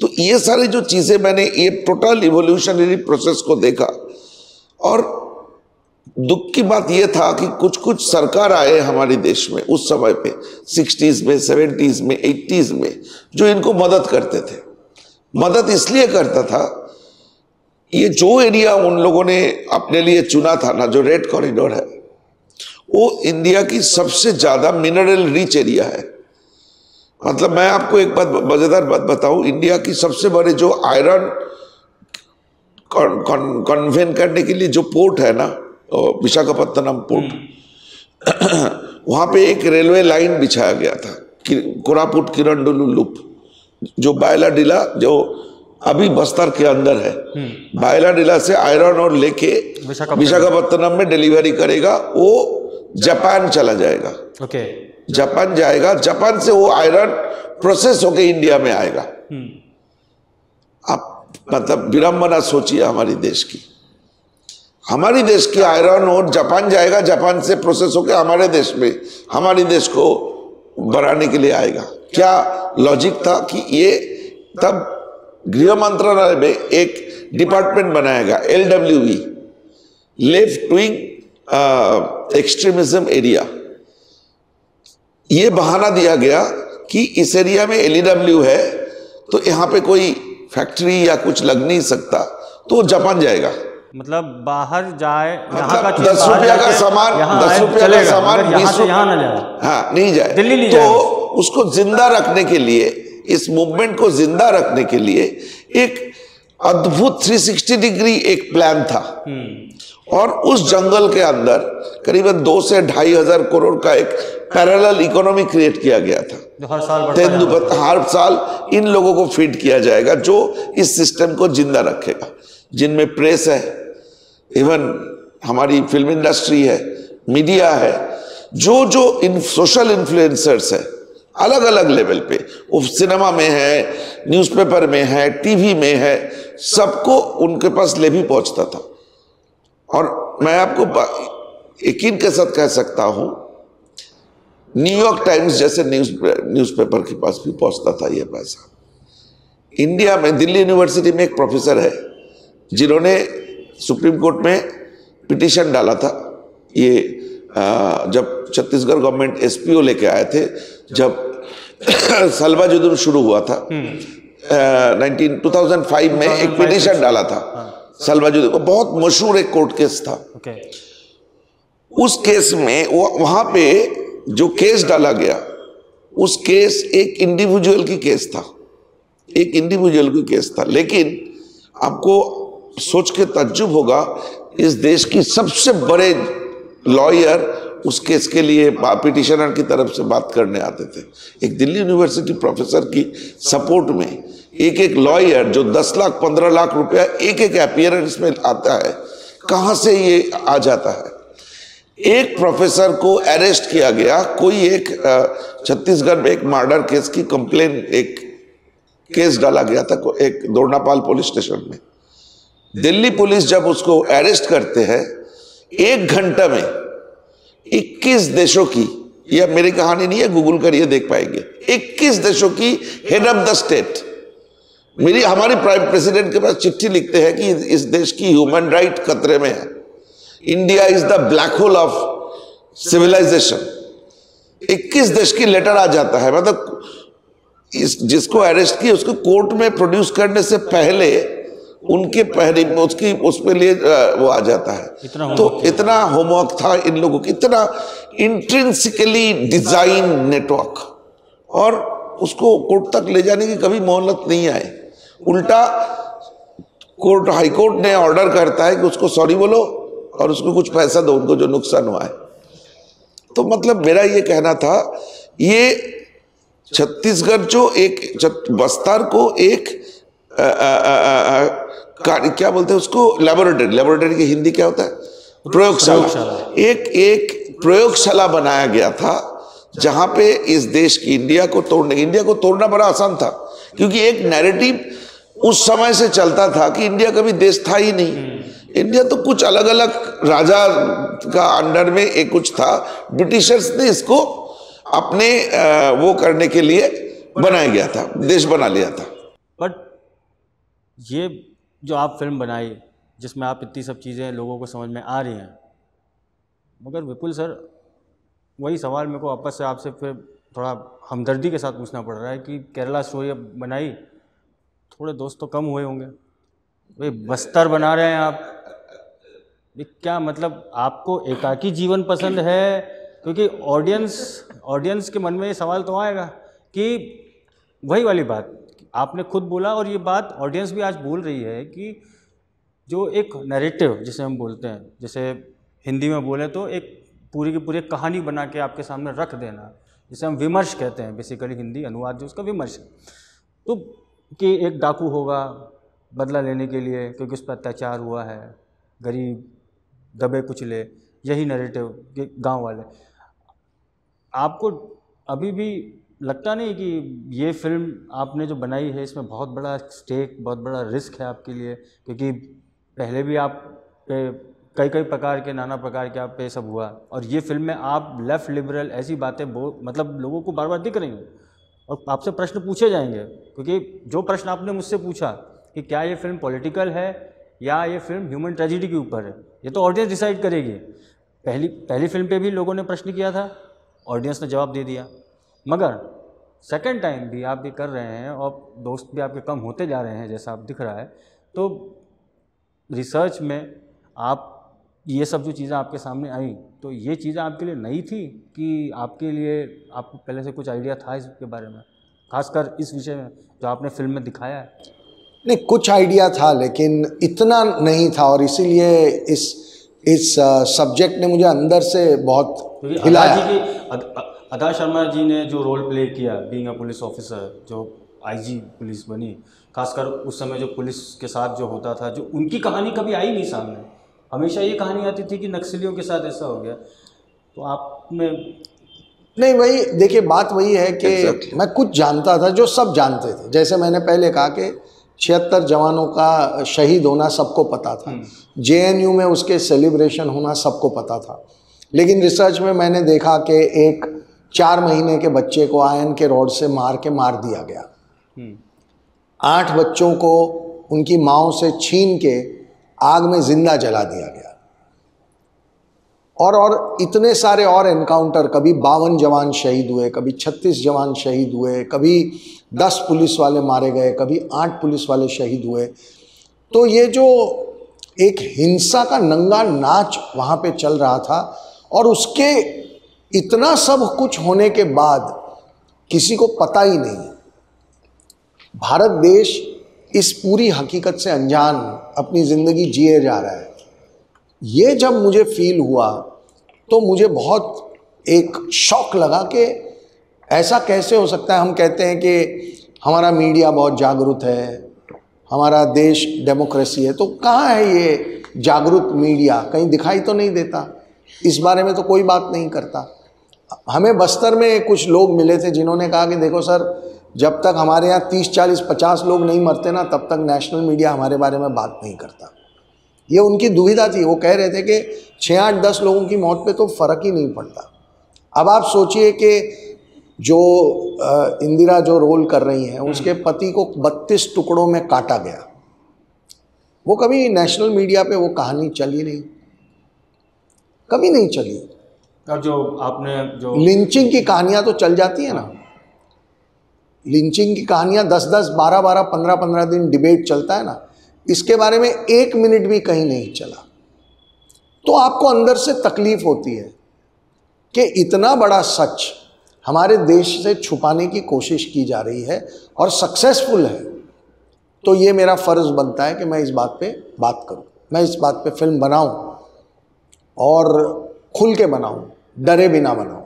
तो ये सारी जो चीज़ें मैंने, ये टोटल इवोल्यूशनरी प्रोसेस को देखा। और दुख की बात यह था कि कुछ कुछ सरकार आए हमारे देश में उस समय पे, सिक्सटीज में, सेवेंटीज में, एट्टीज में, जो इनको मदद करते थे। मदद इसलिए करता था, ये जो एरिया उन लोगों ने अपने लिए चुना था ना, जो रेड कॉरिडोर है, वो इंडिया की सबसे ज़्यादा मिनरल रिच एरिया है। मतलब मैं आपको एक बात मज़ेदार बात बताऊँ इंडिया की सबसे बड़े जो आयरन कन्वेन करने के लिए जो पोर्ट है ना विशाखापत्तनम पोर्ट वहाँ पे एक रेलवे लाइन बिछाया गया था कि, कोरापुट किरणडुलू लूप जो बायला डिला जो अभी बस्तर के अंदर है बायला डिला से आयरन और लेके विशाखापत्तनम में डिलीवरी करेगा वो जापान चला जाएगा। ओके। जापान जाएगा जापान से वो आयरन प्रोसेस होके इंडिया में आएगा। आप मतलब विडम्बना सोचिए हमारी देश की। हमारी देश की आयरन और जापान जाएगा जापान से प्रोसेस होकर हमारे देश में हमारे देश को बढ़ाने के लिए आएगा। क्या लॉजिक था कि ये तब गृह मंत्रालय में एक डिपार्टमेंट बनाएगा L W left wing extremism area ये बहाना दिया गया कि इस एरिया में एलईडब्ल्यू है तो यहाँ पे कोई फैक्ट्री या कुछ लग नहीं सकता तो जापान जाएगा। मतलब बाहर जाए मतलब का दस रुपया का सामान दस रुपया का सामान बीस रुपया ना जाए। हाँ नहीं जाए। दिल्ली नहीं तो उसको ज़िंदा रखने के लिए इस मूवमेंट को ज़िंदा रखने के लिए एक अद्भुत 360 डिग्री एक प्लान था। और उस जंगल के अंदर करीबन दो से ढाई हज़ार करोड़ का एक पैरेलल इकोनॉमी क्रिएट किया गया था। हर साल तेंदुपत्ता हर साल इन लोगों को फ़ीड किया जाएगा जो इस सिस्टम को ज़िंदा रखेगा। जिनमें प्रेस है इवन हमारी फ़िल्म इंडस्ट्री है मीडिया है जो जो इन सोशल इन्फ्लुएंसर्स है अलग अलग लेवल पे। वो सिनेमा में है न्यूज़पेपर में है टीवी में है सबको उनके पास ले भी पहुँचता था। और मैं आपको यकीन के साथ कह सकता हूँ न्यूयॉर्क टाइम्स जैसे न्यूज़ न्यूज़पेपर के पास भी पहुँचता था यह पैसा। इंडिया में दिल्ली यूनिवर्सिटी में एक प्रोफेसर है जिन्होंने सुप्रीम कोर्ट में पिटीशन डाला था। ये आ, जब छत्तीसगढ़ गवर्नमेंट एसपीओ लेके आए थे जब सलवा जुदुम शुरू हुआ था नाइनटीन टू थाउज़ेंड फाइव में एक पिटीशन डाला था। हाँ। सलवा जुदुम बहुत मशहूर एक कोर्ट केस था। उस केस में वहाँ पे जो केस डाला गया उस केस एक इंडिविजुअल की केस था। एक इंडिविजुअल की केस था। लेकिन आपको सोच के तजुब होगा इस देश की सबसे बड़े लॉयर उस केस के लिए पिटिशनर की तरफ़ से बात करने आते थे। एक दिल्ली यूनिवर्सिटी प्रोफेसर की सपोर्ट में एक एक लॉयर जो 10 लाख 15 लाख रुपया एक एक अपियरेंस में आता है, कहाँ से ये आ जाता है? एक प्रोफेसर को अरेस्ट किया गया। कोई एक छत्तीसगढ़ में एक मर्डर केस की कंप्लेन एक केस डाला गया था एक दोरनापाल पुलिस स्टेशन में। दिल्ली पुलिस जब उसको अरेस्ट करते हैं, एक घंटा में 21 देशों की यह मेरी कहानी नहीं है गूगल करिए देख पाएँगे। 21 देशों की हेड ऑफ़ द स्टेट मेरी, हमारी प्राइम प्रेसिडेंट के पास चिट्ठी लिखते हैं कि इस देश की ह्यूमन राइट खतरे में है। India is the black hole of civilisation 21 देश की लेटर आ जाता है। मतलब इस, जिसको अरेस्ट किया, उसको कोर्ट में प्रोड्यूस करने से पहले उनके पहले उसकी उस पर लिए वो आ जाता है। इतना तो इतना होमवर्क था इन लोगों की इतना इंट्रेंसिकली डिज़ाइन नेटवर्क और उसको कोर्ट तक ले जाने की कभी मोहलत नहीं आए उल्टा कोर्ट हाई कोर्ट ने ऑर्डर करता है कि उसको सॉरी बोलो और उसको कुछ पैसा दो उनको जो नुकसान हुआ है। तो मतलब मेरा ये कहना था ये छत्तीसगढ़ जो एक बस्तर को एक आ, आ, आ, क्या बोलते हैं उसको? लेबोरेटरी लेबोरेटरी की हिंदी क्या होता है? प्रयोगशाला। एक एक प्रयोगशाला बनाया गया था जहाँ पे इस देश की इंडिया को तोड़ने इंडिया को तोड़ना बड़ा आसान था क्योंकि एक नैरेटिव उस समय से चलता था कि इंडिया कभी देश था ही नहीं। इंडिया तो कुछ अलग अलग राजा का अंडर में एक कुछ था। ब्रिटिशर्स ने इसको अपने वो करने के लिए बनाया गया था देश बना लिया था। बट ये जो आप फ़िल्म बनाई, जिसमें आप इतनी सब चीज़ें लोगों को समझ में आ रही हैं। मगर विपुल सर, वही सवाल मेरे को वापस से आपसे फिर थोड़ा हमदर्दी के साथ पूछना पड़ रहा है कि केरला स्टोरी अब बनाई, थोड़े दोस्त तो कम हुए होंगे। भाई, बस्तर बना रहे हैं आप। क्या मतलब आपको एकाकी जीवन पसंद है? क्योंकि ऑडियंस ऑडियंस के मन में ये सवाल तो आएगा कि वही वाली बात आपने खुद बोला और ये बात ऑडियंस भी आज बोल रही है कि जो एक नैरेटिव जिसे हम बोलते हैं, जैसे हिंदी में बोले तो एक पूरी की पूरी कहानी बना के आपके सामने रख देना, जिसे हम विमर्श कहते हैं बेसिकली हिंदी अनुवाद जो उसका विमर्श है। तो कि एक डाकू होगा बदला लेने के लिए, क्योंकि उस पर अत्याचार हुआ है, गरीब दबे कुचले, यही नैरेटिव कि गाँव वाले। आपको अभी भी लगता नहीं कि ये फ़िल्म आपने जो बनाई है, इसमें बहुत बड़ा स्टेक बहुत बड़ा रिस्क है आपके लिए, क्योंकि पहले भी आप पे कई कई प्रकार के, नाना प्रकार के आप पे सब हुआ। और ये फ़िल्म में आप लेफ़्ट लिबरल ऐसी बातें मतलब लोगों को बार बार दिख रही हैं। और आपसे प्रश्न पूछे जाएँगे, क्योंकि जो प्रश्न आपने मुझसे पूछा कि क्या ये फ़िल्म पॉलिटिकल है या ये फ़िल्म ह्यूमन ट्रेजिडी के ऊपर है, ये तो ऑडियंस डिसाइड करेगी। पहली पहली फ़िल्म पे भी लोगों ने प्रश्न किया था ऑडियंस ने जवाब दे दिया। मगर सेकेंड टाइम भी आप भी कर रहे हैं और दोस्त भी आपके कम होते जा रहे हैं जैसा आप दिख रहा है तो रिसर्च में आप ये सब जो चीज़ें आपके सामने आई तो ये चीज़ें आपके लिए नई थी कि आपके लिए आपको पहले से कुछ आइडिया था इसके बारे में? खासकर इस विषय में जो आपने फ़िल्म में दिखाया है। नहीं कुछ आइडिया था लेकिन इतना नहीं था और इसीलिए इस इस सब्जेक्ट ने मुझे अंदर से बहुत हिलाया। जी की अदा शर्मा जी ने जो रोल प्ले किया बीइंग अ पुलिस ऑफिसर जो आईजी पुलिस बनी खासकर उस समय जो पुलिस के साथ जो होता था जो उनकी कहानी कभी आई नहीं सामने। हमेशा ये कहानी आती थी कि नक्सलियों के साथ ऐसा हो गया। तो आप में नहीं वही देखिए बात वही है कि exactly. मैं कुछ जानता था जो सब जानते थे। जैसे मैंने पहले कहा कि छिहत्तर जवानों का शहीद होना सबको पता था। जेएनयू में उसके सेलिब्रेशन होना सबको पता था। लेकिन रिसर्च में मैंने देखा कि एक चार महीने के बच्चे को आयन के रोड से मार के मार दिया गया। आठ बच्चों को उनकी माओ से छीन के आग में ज़िंदा जला दिया गया। और और इतने सारे और एनकाउंटर कभी बावन जवान शहीद हुए कभी छत्तीस जवान शहीद हुए कभी दस पुलिस वाले मारे गए कभी आठ पुलिस वाले शहीद हुए। तो ये जो एक हिंसा का नंगा नाच वहाँ पे चल रहा था और उसके इतना सब कुछ होने के बाद किसी को पता ही नहीं। भारत देश इस पूरी हकीकत से अनजान अपनी ज़िंदगी जिए जा रहा है। ये जब मुझे फील हुआ तो मुझे बहुत एक शौक लगा कि ऐसा कैसे हो सकता है? हम कहते हैं कि हमारा मीडिया बहुत जागरूक है, हमारा देश डेमोक्रेसी है तो कहाँ है ये जागरूक मीडिया कहीं दिखाई तो नहीं देता। इस बारे में तो कोई बात नहीं करता। हमें बस्तर में कुछ लोग मिले थे जिन्होंने कहा कि देखो सर जब तक हमारे यहाँ तीस चालीस पचास लोग नहीं मरते ना तब तक नेशनल मीडिया हमारे बारे में बात नहीं करता। ये उनकी दुविधा थी। वो कह रहे थे कि छः आठ दस लोगों की मौत पे तो फ़र्क ही नहीं पड़ता। अब आप सोचिए कि जो इंदिरा जो रोल कर रही हैं उसके पति को बत्तीस टुकड़ों में काटा गया। वो कभी नेशनल मीडिया पे वो कहानी चली नहीं। कभी नहीं चली। और जो आपने जो लिंचिंग की कहानियाँ तो चल जाती है ना। लिंचिंग की कहानियाँ दस दस बारह बारह पंद्रह पंद्रह दिन डिबेट चलता है ना, इसके बारे में एक मिनट भी कहीं नहीं चला। तो आपको अंदर से तकलीफ़ होती है कि इतना बड़ा सच हमारे देश से छुपाने की कोशिश की जा रही है और सक्सेसफुल है। तो ये मेरा फ़र्ज़ बनता है कि मैं इस बात पे बात करूँ, मैं इस बात पे फ़िल्म बनाऊँ और खुल के बनाऊँ। डरे बिना बनाऊँ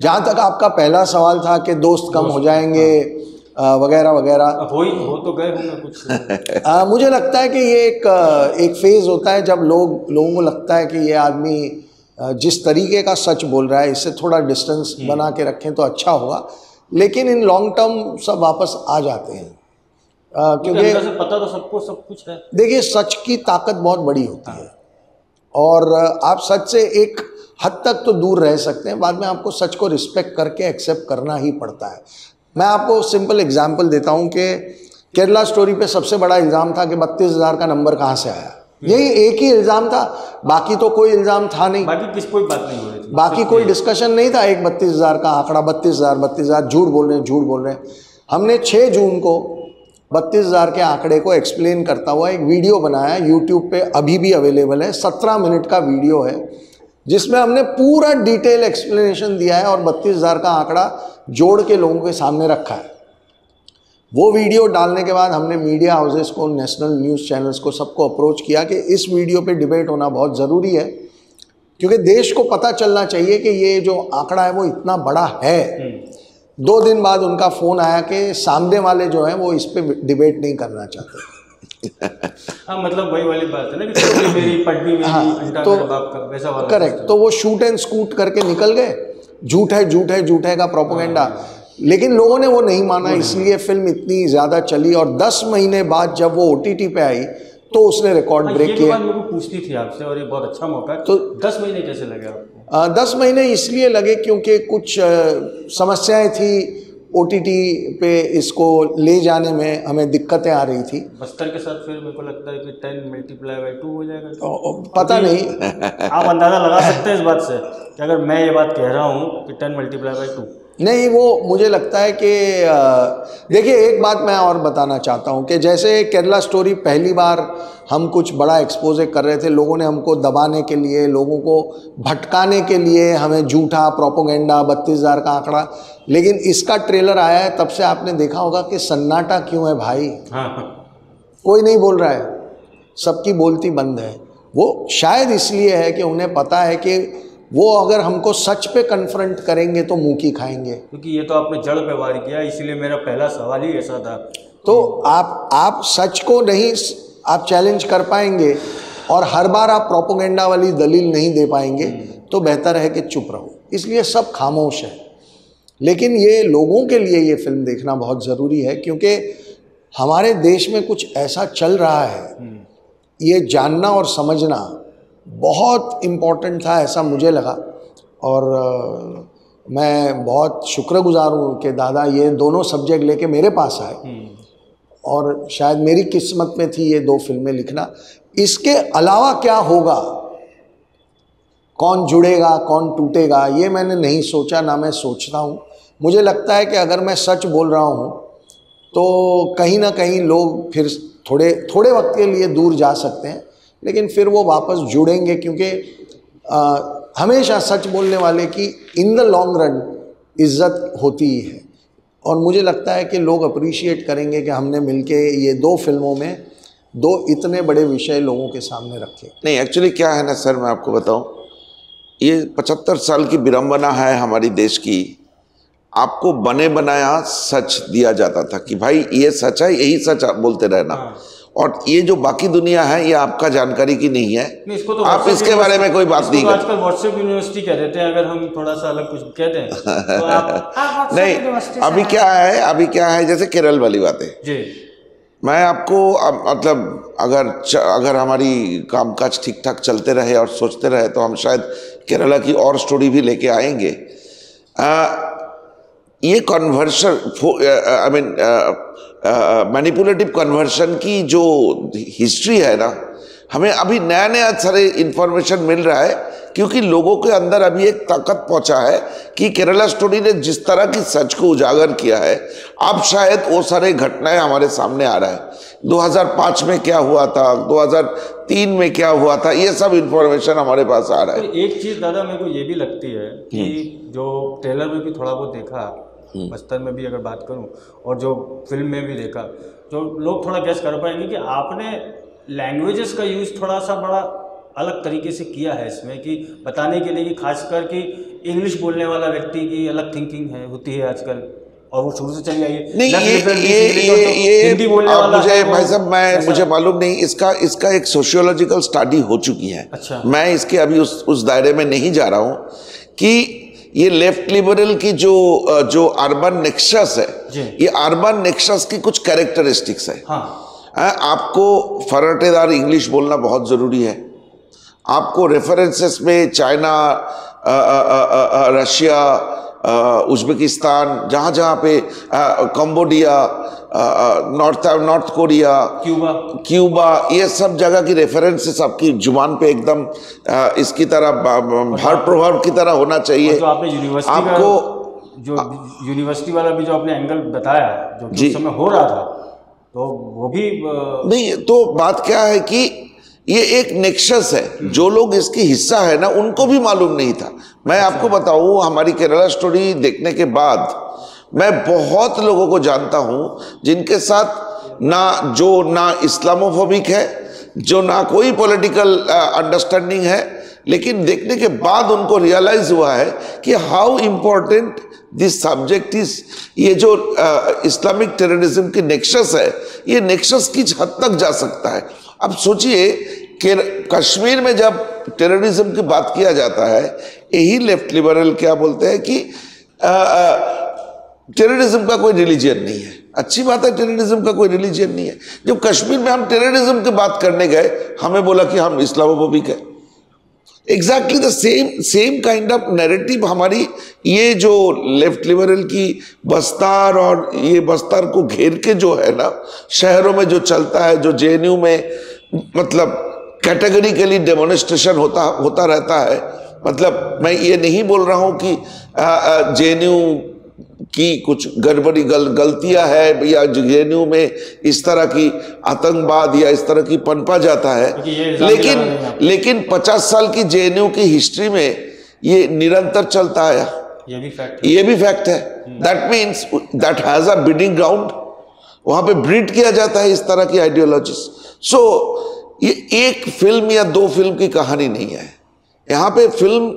जहाँ तक आपका पहला सवाल था कि दोस्त कम दोस्त, हो। जाएँगे वगैरह वगैरह। हो ही हो तो गए होंगे कुछ। आ, मुझे लगता है कि ये एक एक फ़ेज़ होता है जब लोग लोगों को लगता है कि ये आदमी जिस तरीके का सच बोल रहा है इससे थोड़ा डिस्टेंस हम्म। बना के रखें तो अच्छा होगा। लेकिन इन लॉन्ग टर्म सब वापस आ जाते हैं। क्योंकि पता तो सबको सब कुछ है। देखिए सच की ताकत बहुत बड़ी होती है। और आप सच से एक हद तक तो दूर रह सकते हैं बाद में आपको सच को रिस्पेक्ट करके एक्सेप्ट करना ही पड़ता है। मैं आपको सिंपल एग्ज़ाम्पल देता हूँ कि केरला स्टोरी पे सबसे बड़ा इल्ज़ाम था कि बत्तीस हज़ार का नंबर कहाँ से आया। यही एक ही इल्ज़ाम था बाकी तो कोई इल्ज़ाम था नहीं। बाकी किस कोई बात नहीं हो रही थी। बाकी कोई डिस्कशन नहीं था एक बत्तीस हज़ार का आंकड़ा बत्तीस हज़ार बत्तीस हज़ार झूठ बोल रहे हैं झूठ बोल रहे हैं हमने छः जून को बत्तीस हज़ार के आंकड़े को एक्सप्लेन करता हुआ एक वीडियो बनाया यूट्यूब पे अभी भी अवेलेबल है सत्रह मिनट का वीडियो है। जिसमें हमने पूरा डिटेल एक्सप्लेनेशन दिया है और बत्तीस हज़ार का आंकड़ा जोड़ के लोगों के सामने रखा है। वो वीडियो डालने के बाद हमने मीडिया हाउसेस को नेशनल न्यूज़ चैनल्स को सबको अप्रोच किया कि इस वीडियो पे डिबेट होना बहुत ज़रूरी है क्योंकि देश को पता चलना चाहिए कि ये जो आंकड़ा है वो इतना बड़ा है। दो दिन बाद उनका फ़ोन आया कि सामने वाले जो हैं वो इस पर डिबेट नहीं करना चाहते। हाँ मतलब वही वाली बात है ना कि मेरी पटनी मेरी हाँ, तो- बाप का वैसा वाला करेक्ट तो वो शूट एंड स्कूट करके निकल गए। झूठ है झूठ है झूठ है का प्रोपोगेंडा लेकिन लोगों ने वो नहीं माना इसलिए फ़िल्म इतनी ज़्यादा चली और 10 महीने बाद जब वो ओटीटी पे आई तो उसने रिकॉर्ड हाँ, ब्रेक तो किया। बात मेरे को पूछनी थी आपसे और ये बहुत अच्छा मौका है। तो- दस महीने कैसे लगे आपको? आ, दस महीने इसलिए लगे क्योंकि कुछ समस्याएँ थी ओटीटी पे इसको ले जाने में हमें दिक्कतें आ रही थी। बस्तर के साथ फिर मेरे को लगता है कि टेन मल्टीप्लाई बाई टू हो जाएगा। तो पता नहीं। आप अंदाज़ा लगा सकते हैं इस बात से कि अगर मैं ये बात कह रहा हूँ कि टेन मल्टीप्लाई बाई टू नहीं वो मुझे लगता है कि देखिए एक बात मैं और बताना चाहता हूँ कि जैसे केरला स्टोरी पहली बार हम कुछ बड़ा एक्सपोजे कर रहे थे लोगों ने हमको दबाने के लिए लोगों को भटकाने के लिए हमें झूठा प्रोपोगेंडा बत्तीस हज़ार का आंकड़ा। लेकिन इसका ट्रेलर आया है तब से आपने देखा होगा कि सन्नाटा क्यों है भाई? हाँ हाँ। कोई नहीं बोल रहा है। सबकी बोलती बंद है। वो शायद इसलिए है कि उन्हें पता है कि वो अगर हमको सच पे कन्फ्रंट करेंगे तो मुँह की खाएँगे। क्योंकि ये तो आपने जड़ पे वार किया इसलिए मेरा पहला सवाल ही ऐसा था। तो आप आप सच को नहीं आप चैलेंज कर पाएँगे और हर बार आप प्रोपोगेंडा वाली दलील नहीं दे पाएँगे तो बेहतर है कि चुप रहो। इसलिए सब खामोश है। लेकिन ये लोगों के लिए ये फ़िल्म देखना बहुत ज़रूरी है क्योंकि हमारे देश में कुछ ऐसा चल रहा है। ये जानना और समझना बहुत इम्पोर्टेंट था ऐसा मुझे लगा। और मैं बहुत शुक्रगुजार हूँ कि दादा ये दोनों सब्जेक्ट लेके मेरे पास आए। और शायद मेरी किस्मत में थी ये दो फ़िल्में लिखना। इसके अलावा क्या होगा? कौन जुड़ेगा कौन टूटेगा ये मैंने नहीं सोचा ना मैं सोचता हूँ। मुझे लगता है कि अगर मैं सच बोल रहा हूँ तो कहीं ना कहीं लोग फिर थोड़े थोड़े वक्त के लिए दूर जा सकते हैं। लेकिन फिर वो वापस जुड़ेंगे क्योंकि हमेशा सच बोलने वाले की इन द लॉन्ग रन इज़्ज़त होती ही। है और मुझे लगता है कि लोग अप्रिशिएट करेंगे कि हमने मिलके ये दो फ़िल्मों में दो इतने बड़े विषय लोगों के सामने रखे। नहीं एक्चुअली क्या है ना सर मैं आपको बताऊँ ये पचहत्तर साल की विडम्बना है हमारी देश की। आपको बने बनाया सच दिया जाता था कि भाई ये सच है यही सच बोलते रहना। और ये जो बाकी दुनिया है ये आपका जानकारी की नहीं है। नहीं इसको तो आप इसके बारे में कोई बात नहीं आजकल व्हाट्सएप यूनिवर्सिटी कह देते हैं अगर हम थोड़ा सा अलग कुछ कहते हैं तो आप नहीं अभी क्या है अभी क्या है जैसे केरल वाली बात। है जी। मैं आपको अब मतलब अगर अगर हमारी कामकाज ठीक ठाक चलते रहे और सोचते रहे तो हम शायद केरला की और स्टोरी भी लेके आएँगे। आ, ये conversion I mean manipulative conversion की जो हिस्ट्री है ना हमें अभी नया नया सारे इन्फॉर्मेशन मिल रहा है क्योंकि लोगों के अंदर अभी एक ताकत पहुँचा है कि केरला स्टोरी ने जिस तरह की सच को उजागर किया है अब शायद वो सारे घटनाएँ हमारे सामने आ रहा है। 2005 में क्या हुआ था 2003 में क्या हुआ था ये सब इन्फॉर्मेशन हमारे पास आ रहा है। एक चीज़ दादा मेरे को ये भी लगती है कि जो ट्रेलर में भी थोड़ा बहुत देखा बस्तर में भी अगर बात करूँ और जो फ़िल्म में भी देखा जो लोग थोड़ा गैस कर पाएँगे कि आपने लैंग्वेजेस का यूज़ थोड़ा सा बड़ा अलग तरीके से किया है इसमें कि बताने के लिए कि खासकर कि इंग्लिश बोलने वाला व्यक्ति की अलग थिंकिंग है होती है आजकल और वो शुरू से चली आई है। नहीं ये ये ये तो ये हिंदी बोलने वाला मुझे भाई साहब मैं मुझे मालूम नहीं इसका इसका एक सोशियोलॉजिकल स्टडी हो चुकी है। अच्छा। मैं इसके अभी उस उस दायरे में नहीं जा रहा हूँ कि ये लेफ़्ट लिबरल की जो जो अर्बन नेक्सस है ये अर्बन नेक्सस की कुछ कैरेक्टरिस्टिक्स है। हाँ। आपको फराटेदार इंग्लिश बोलना बहुत ज़रूरी है। आपको रेफरेंसेस में चाइना रशिया उज्बेकिस्तान जहाँ जहाँ पे Cambodia uh, North North Korea Cuba. Cuba ये सब जगह की रेफरेंसेस आपकी ज़ुबान पे एकदम इसकी तरह भर प्रभाव की तरह होना चाहिए। जो आपने यूनिवर्सिटी आपको जो यूनिवर्सिटी वाला भी जो आपने एंगल बताया जो जी। समय हो रहा था तो वो भी नहीं तो बात क्या है कि ये एक नेक्सस है। जो लोग इसकी हिस्सा है ना उनको भी मालूम नहीं था। मैं आपको बताऊँ हमारी केरला स्टोरी देखने के बाद मैं बहुत लोगों को जानता हूँ जिनके साथ ना जो ना इस्लामोफोबिक है, जो ना कोई पॉलिटिकल अंडरस्टैंडिंग है, लेकिन देखने के बाद उनको रियलाइज़ हुआ है कि how important this subject is ये जो इस्लामिक टेररिज्म की नेक्सस है, ये नेक्सस किस हद तक जा सकता है? अब सोचिए कश्मीर में जब टेररिज्म की बात किया जाता है, यही लेफ़्ट लिबरल क्या बोलते हैं कि टेररिज्म का कोई रिलीजियन नहीं है। अच्छी बात है, टेररिज्म का कोई रिलीजियन नहीं है। जब कश्मीर में हम टेररिज्म की बात करने गए, हमें बोला कि हम इस्लामोफोबिक है। Exactly the same same kind of narrative हमारी ये जो लेफ़्ट लिबरल की बस्तार और ये बस्तार को घेर के जो है ना, शहरों में जो चलता है, जो जेएनयू में मतलब कैटेगरिकली डेमोनिस्ट्रेशन होता होता रहता है। मतलब मैं ये नहीं बोल रहा हूँ कि जेएनयू की कुछ गड़बड़ी गल गलतियाँ है या जे में इस तरह की आतंकवाद या इस तरह की पनपा जाता है। लेकिन लेकिन 50 साल की जेएनयू की हिस्ट्री में ये निरंतर चलता आया। ये भी फैक्ट ये भी फैक्ट है। That means that has a breeding ground वहाँ पे ब्रीड किया जाता है इस तरह की आइडियोलॉजीज सो so, ये एक फ़िल्म या दो फ़िल्म की कहानी नहीं है। यहाँ पे फ़िल्म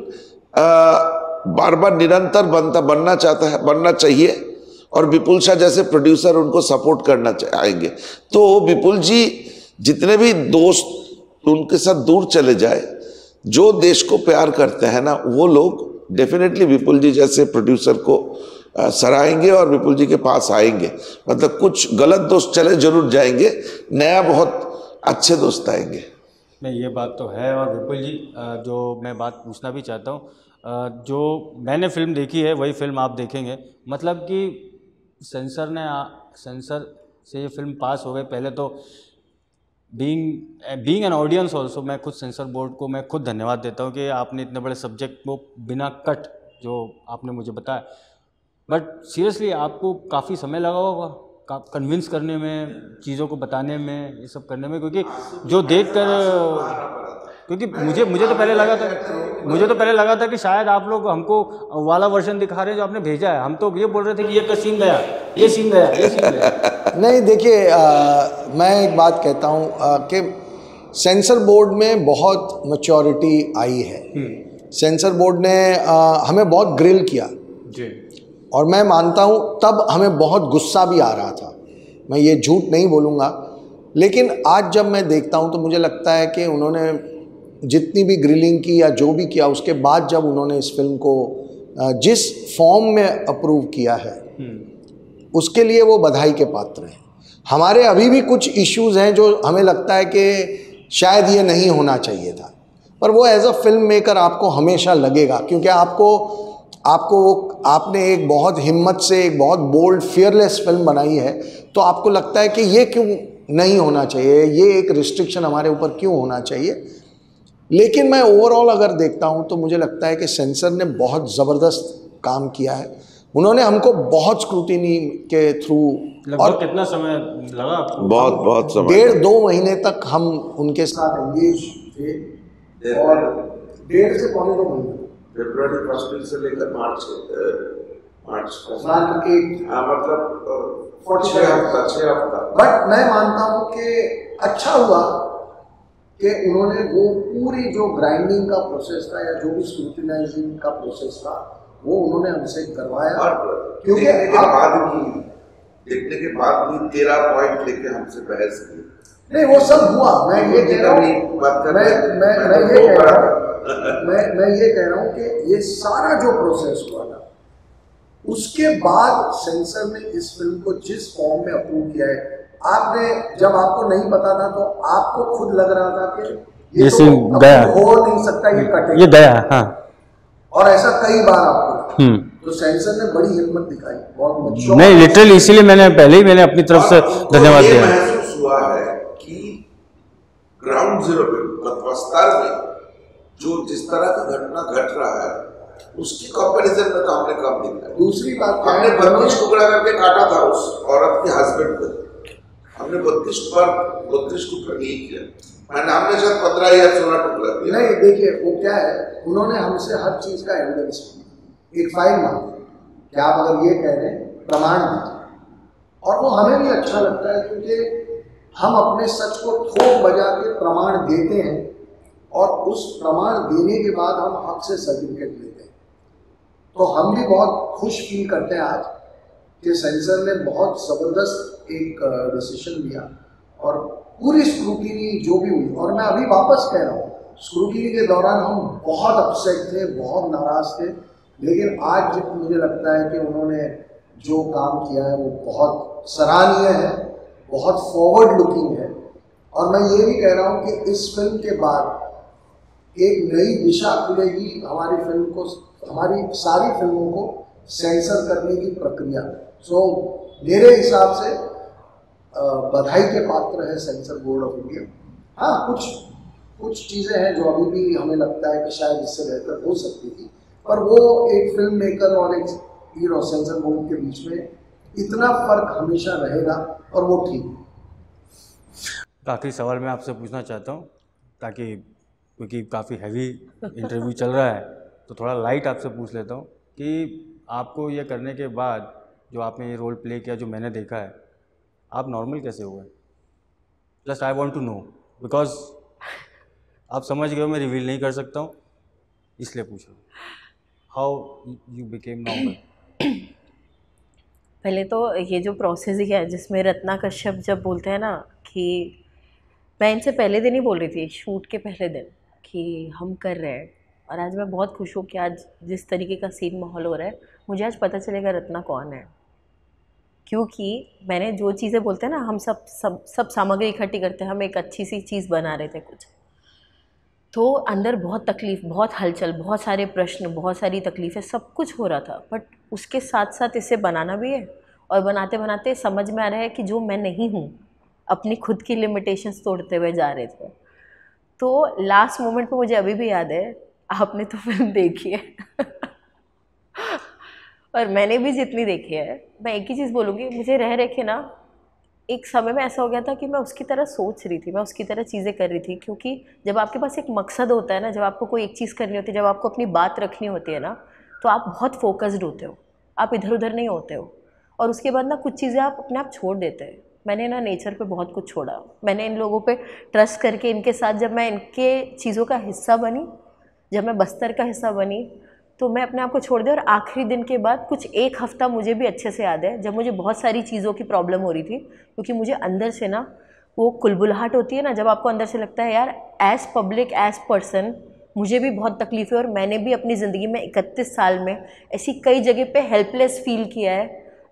बार बार निरंतर बनता, बनना चाहता है, बनना चाहिए। और विपुल शाह जैसे प्रोड्यूसर उनको सपोर्ट करना चाहेंगे तो विपुल जी, जितने भी दोस्त उनके साथ दूर चले जाए, जो देश को प्यार करते हैं ना, वो लोग डेफिनेटली विपुल जी जैसे प्रोड्यूसर को सराहेंगे और विपुल जी के पास आएँगे। मतलब कुछ गलत दोस्त चले, ज़रूर जाएँगे। नया बहुत अच्छे दोस्त आएँगे। नहीं, ये बात तो है। और विपुल जी जो मैं बात पूछना भी चाहता हूँ जो मैंने फ़िल्म देखी है, वही फ़िल्म आप देखेंगे। मतलब कि सेंसर ने सेंसर से ये फ़िल्म पास हो गई। पहले तो being being an audience also मैं खुद सेंसर बोर्ड को मैं खुद धन्यवाद देता हूँ कि आपने इतने बड़े सब्जेक्ट को बिना कट जो आपने मुझे बताया। बट सीरियसली आपको काफ़ी समय लगा होगा कन्विंस करने में, चीज़ों को बताने में, ये सब करने में, क्योंकि जो देख कर क्योंकि मुझे मुझे तो पहले लगा था मुझे तो पहले लगा था कि शायद आप लोग हमको वाला वर्जन दिखा रहे हैं जो आपने भेजा है। हम तो ये बोल रहे थे कि ये सीन गया ये सीन गया ये सीन गया। नहीं देखिए मैं एक बात कहता हूँ कि सेंसर बोर्ड में बहुत मच्योरिटी आई है। सेंसर हम्म। बोर्ड ने आ, हमें बहुत ग्रिल किया। जी। और मैं मानता हूँ तब हमें बहुत गुस्सा भी आ रहा था। मैं ये झूठ नहीं बोलूँगा लेकिन आज जब मैं देखता हूँ तो मुझे लगता है कि उन्होंने जितनी भी ग्रिलिंग की या जो भी किया उसके बाद जब उन्होंने इस फ़िल्म को जिस फॉर्म में अप्रूव किया है हम्म। उसके लिए वो बधाई के पात्र हैं। हमारे अभी भी कुछ इश्यूज़ हैं जो हमें लगता है कि शायद ये नहीं होना चाहिए था। पर वो एज अ फ़िल्म मेकर आपको हमेशा लगेगा क्योंकि आपको आपको वो आपने एक बहुत हिम्मत से एक बहुत बोल्ड फियरलेस फ़िल्म बनाई है तो आपको लगता है कि ये क्यों नहीं होना चाहिए ये एक रिस्ट्रिक्शन हमारे ऊपर क्यों होना चाहिए? लेकिन मैं ओवरऑल अगर देखता हूँ तो मुझे लगता है कि सेंसर ने बहुत ज़बरदस्त काम किया है। उन्होंने हमको बहुत स्क्रूटिनी के थ्रू और कितना समय लगा आपको? बहुत बहुत समय डेढ़ दो महीने तक हम उनके साथ एंगेज थे और डेढ़ से पौने दो महीने। फेब्रुआरी फ़र्स्ट वीक से लेकर मार्च मार्च हाँ मतलब छः हफ़्ता छः हफ़्ता। बट मैं मानता हूँ कि अच्छा हुआ। कि उन्होंने वो पूरी जो ग्राइंडिंग का प्रोसेस था या जो भी स्क्रूटिनाइजिंग का प्रोसेस था वो उन्होंने हमसे करवाया। और क्योंकि के बाद भी देखने के बाद भी तेरह पॉइंट लेके हमसे बहस की। नहीं वो सब हुआ। मैं ये कह रहा हूँ मैं मैं मैं ये कह रहा हूँ मैं मैं ये कह रहा हूँ कि ये सारा जो प्रोसेस हुआ था उसके बाद सेंसर ने इस फ़िल्म को जिस फॉर्म में अप्रूव किया है आपने जब आपको नहीं पता था तो आपको खुद लग रहा था कि ये, तो गया। हो नहीं सकता ये कटे ये गया हाँ। और ऐसा कई बार आपको हम्म। तो सेंसर ने बड़ी हिम्मत दिखाई बहुत नहीं लिटरली इसीलिए मैंने पहले ही मैंने अपनी तरफ़ से धन्यवाद दिया। महसूस हुआ है कि ग्राउंड ज़ीरो पे बस्तर में जो जिस तरह का घटना घट रहा है उसकी कंपैरिजन में तो हमने कम देखा दूसरी बात हमने बत्तीस टुकड़ा करके काटा था उस औरत के हस्बैंड को। हमने बत्तीस पर बत्तीस टुकड़ा नहीं किया। मैंने हमने शायद पंद्रह या सोलह टुकड़ा दिया नहीं, देखिए, वो क्या है, उन्होंने हमसे हर चीज़ का एविडेंस एक फ़ाइल मांगी। कि आप अगर ये कह रहे हैं, प्रमाण दीजिए। और वो हमें भी अच्छा लगता है, क्योंकि हम अपने सच को थोक बजा के प्रमाण देते हैं, और उस प्रमाण देने के बाद हम हक से सर्टिफिकेट लेते हैं। तो हम भी बहुत खुश फील करते हैं आज, कि सेंसर ने बहुत ज़बरदस्त एक डिसीज़न लिया। और पूरी स्क्रूटिनी जो भी हुई और मैं अभी वापस कह रहा हूँ स्क्रूटिनी के दौरान हम बहुत अपसेट थे बहुत नाराज़ थे। लेकिन आज मुझे लगता है कि उन्होंने जो काम किया है वो बहुत सराहनीय है बहुत फॉरवर्ड लुकिंग है। और मैं ये भी कह रहा हूँ कि इस फ़िल्म के बाद एक नई दिशा खुलेगी हमारी फ़िल्म को हमारी सारी फ़िल्मों को सेंसर करने की प्रक्रिया। सो so, मेरे हिसाब से बधाई के पात्र है सेंसर बोर्ड ऑफ़ इंडिया। हाँ कुछ कुछ चीज़ें हैं जो अभी भी हमें लगता है कि शायद इससे बेहतर हो सकती थी। पर वो एक फ़िल्म मेकर और एक हीरो सेंसर बोर्ड के बीच में इतना फ़र्क हमेशा रहेगा और वो ठीक। आखिरी सवाल मैं आपसे पूछना चाहता हूँ, ताकि, क्योंकि काफ़ी हैवी इंटरव्यू चल रहा है तो थोड़ा लाइट आपसे पूछ लेता हूँ कि आपको ये करने के बाद जो आपने ये रोल प्ले किया, जो मैंने देखा है आप नॉर्मल कैसे हुए? Just I want to know because आप समझ गए हो, मैं रिवील नहीं कर सकता हूँ, इसलिए पूछ पूछा हाउ यू बिकेम नॉर्मल पहले तो ये जो प्रोसेस ही है जिसमें रत्ना कश्यप जब बोलते हैं ना, कि मैं इनसे पहले दिन ही बोल रही थी, शूट के पहले दिन, कि हम कर रहे हैं। और आज मैं बहुत खुश हूँ कि आज जिस तरीके का सीन माहौल हो रहा है, मुझे आज पता चलेगा रत्ना कौन है। क्योंकि मैंने जो चीज़ें बोलते हैं ना, हम सब सब सब सामग्री इकट्ठी करते हैं, हम एक अच्छी सी चीज़ बना रहे थे कुछ। तो अंदर बहुत तकलीफ़, बहुत हलचल, बहुत सारे प्रश्न, बहुत सारी तकलीफ़ें, सब कुछ हो रहा था। बट उसके साथ साथ इसे बनाना भी है। और बनाते बनाते समझ में आ रहा है कि जो मैं नहीं हूँ, अपनी खुद की लिमिटेशंस तोड़ते हुए जा रहे थे। तो लास्ट मोमेंट पे मुझे अभी भी याद है, आपने तो फ़िल्म देखी है। और मैंने भी जितनी देखी है, मैं एक ही चीज़ बोलूँगी, मुझे रह रहे के ना, एक समय में ऐसा हो गया था कि मैं उसकी तरह सोच रही थी, मैं उसकी तरह चीज़ें कर रही थी, क्योंकि जब आपके पास एक मकसद होता है ना, जब आपको कोई एक चीज़ करनी होती है, जब आपको अपनी बात रखनी होती है ना तो आप बहुत फोकस्ड होते हो, आप इधर उधर नहीं होते हो, और उसके बाद ना कुछ चीज़ें आप अपने आप छोड़ देते हैं। मैंने ना नेचर पे बहुत कुछ छोड़ा। मैंने इन लोगों पे ट्रस्ट करके, इनके साथ जब मैं इनके चीज़ों का हिस्सा बनी, जब मैं बस्तर का हिस्सा बनी तो मैं अपने आप को छोड़ दिया और आखिरी दिन के बाद कुछ एक हफ़्ता मुझे भी अच्छे से याद है, जब मुझे बहुत सारी चीज़ों की प्रॉब्लम हो रही थी, क्योंकि मुझे अंदर से ना वो कुलबुलाहट होती है ना, जब आपको अंदर से लगता है, यार एज़ पब्लिक एज़ पर्सन मुझे भी बहुत तकलीफ़ है और मैंने भी अपनी ज़िंदगी में इकतीस साल में ऐसी कई जगह पे हेल्पलेस फील किया है,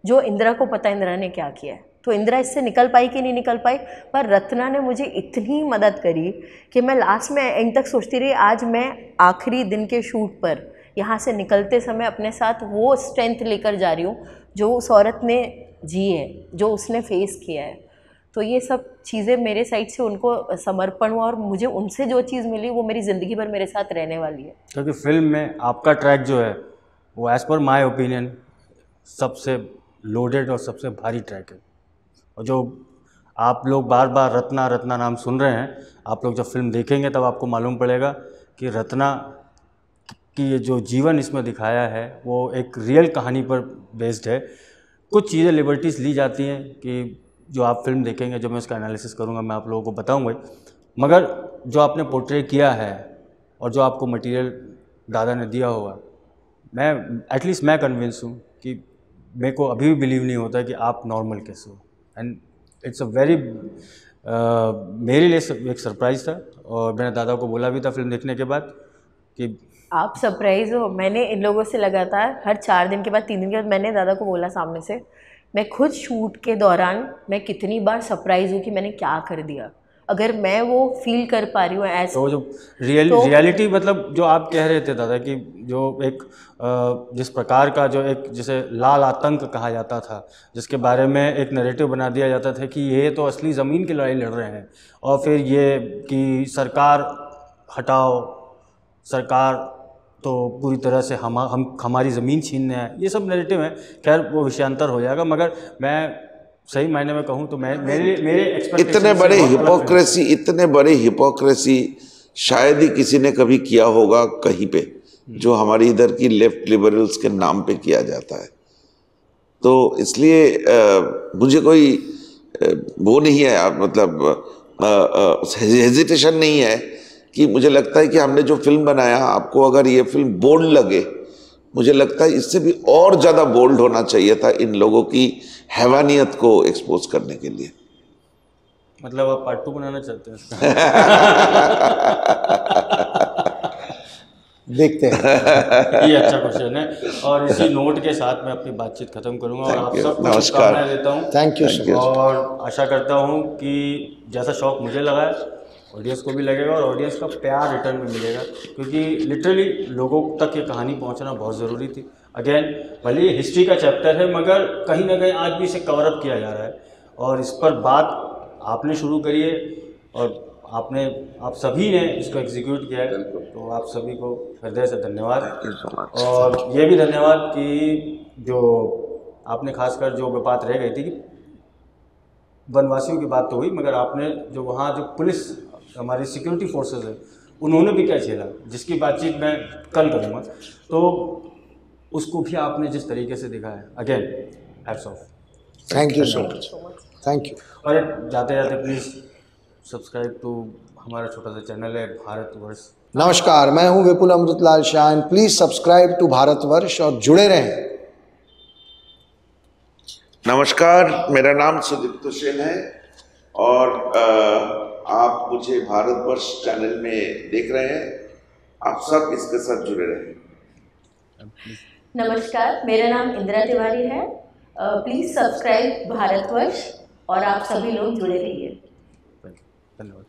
जो इंदिरा को पता इंदिरा ने क्या किया है. तो इंदिरा इससे निकल पाई कि नहीं निकल पाई? पर रत्ना ने मुझे इतनी मदद करी कि मैं लास्ट में, एंड तक सोचती रही, आज मैं आखिरी दिन के शूट पर यहाँ से निकलते समय अपने साथ वो स्ट्रेंथ लेकर जा रही हूँ, जो उस औरत ने जी है, जो उसने फेस किया है। तो ये सब चीज़ें मेरे साइड से उनको समर्पण हुआ और मुझे उनसे जो चीज़ मिली, वो मेरी ज़िंदगी भर मेरे साथ रहने वाली है। क्योंकि फ़िल्म में आपका ट्रैक जो है, वो एज़ पर माई ओपिनियन सबसे लोडेड और सबसे भारी ट्रैक है। और जो आप लोग बार बार रत्ना रत्ना नाम सुन रहे हैं, आप लोग जब फ़िल्म देखेंगे तब आपको मालूम पड़ेगा कि रत्ना कि ये जो जीवन इसमें दिखाया है, वो एक रियल कहानी पर बेस्ड है। कुछ चीज़ें लिबर्टीज़ ली जाती हैं कि जो आप फ़िल्म देखेंगे, जो मैं उसका एनालिसिस करूँगा, मैं आप लोगों को बताऊँगा। मगर जो आपने पोर्ट्रे किया है और जो आपको मटेरियल दादा ने दिया हुआ मैं एटलीस्ट मैं कन्विंस हूँ कि मेरे को अभी भी बिलीव नहीं होता कि आप नॉर्मल कैसे हो। एंड इट्स अ वेरी मेरे लिए एक सरप्राइज़ था और मैंने दादा को बोला भी था फ़िल्म देखने के बाद कि आप सरप्राइज़ हो। मैंने इन लोगों से लगातार हर चार दिन के बाद तीन दिन के बाद मैंने दादा को बोला सामने से मैं खुद शूट के दौरान मैं कितनी बार सरप्राइज़ हूँ कि मैंने क्या कर दिया। अगर मैं वो फील कर पा रही हूँ ऐसे तो जो रियल तो, रियलिटी मतलब जो आप कह रहे थे दादा कि जो एक जिस प्रकार का जो एक जैसे लाल आतंक कहा जाता था जिसके बारे में एक नैरेटिव बना दिया जाता था कि ये तो असली ज़मीन की लड़ाई लड़ रहे हैं। और फिर ये कि सरकार हटाओ सरकार तो पूरी तरह से हम हम हमारी ज़मीन छीनने हैं। ये सब नेगेटिव हैं। खैर वो विषयांतर हो जाएगा मगर मैं सही मायने में कहूँ तो मैं मेरे मेरे इतने बड़े। हिपोक्रेसी इतने बड़े हिपोक्रेसी शायद ही किसी ने कभी किया होगा कहीं पे जो हमारी इधर की लेफ़्ट लिबरल्स के नाम पे किया जाता है। तो इसलिए अ, मुझे कोई वो नहीं है मतलब हेजिटेशन नहीं है। कि मुझे लगता है कि हमने जो फ़िल्म बनाया आपको अगर ये फ़िल्म बोल्ड लगे मुझे लगता है इससे भी और ज़्यादा बोल्ड होना चाहिए था इन लोगों की हैवानियत को एक्सपोज करने के लिए मतलब आप पार्ट टू बनाना चाहते हैं देखते हैं ये अच्छा क्वेश्चन है और इसी नोट के साथ मैं अपनी बातचीत खत्म करूँगा और आप. सबको नमस्कार। देता हूँ थैंक यू. और आशा करता हूँ कि जैसा शौक मुझे लगा है ऑडियंस को भी लगेगा और ऑडियंस का प्यार रिटर्न में मिलेगा। क्योंकि लिटरली लोगों तक ये कहानी पहुँचना बहुत ज़रूरी थी। अगेन भले ये हिस्ट्री का चैप्टर है मगर कहीं ना कहीं आज भी इसे कवर अप किया जा रहा है। और इस पर बात आपने शुरू करी है और आपने आप सभी ने इसको एग्जीक्यूट किया है। तो आप सभी को हृदय से धन्यवाद। और ये भी धन्यवाद कि जो आपने खासकर जो बात रह गई थी कि वनवासियों की बात तो हुई मगर आपने जो वहाँ जो पुलिस हमारी सिक्योरिटी फोर्सेज है उन्होंने भी क्या झेला जिसकी बातचीत मैं कल करूँगा। तो उसको भी आपने जिस तरीके से देखा है again hats off thank you so much thank you और जाते जाते प्लीज़ सब्सक्राइब टू हमारा छोटा सा चैनल है भारतवर्ष। नमस्कार मैं हूँ Vipul Amritlal Shah and please subscribe to Bharatvarsh और जुड़े रहें। नमस्कार मेरा नाम सुदीप्त सेन है और अ, आप मुझे भारतवर्ष चैनल में देख रहे हैं। आप सब इसके साथ जुड़े रहे। नमस्कार मेरा नाम इंदिरा तिवारी है। प्लीज़ सब्सक्राइब भारतवर्ष और आप सभी लोग जुड़े रहिए। धन्यवाद।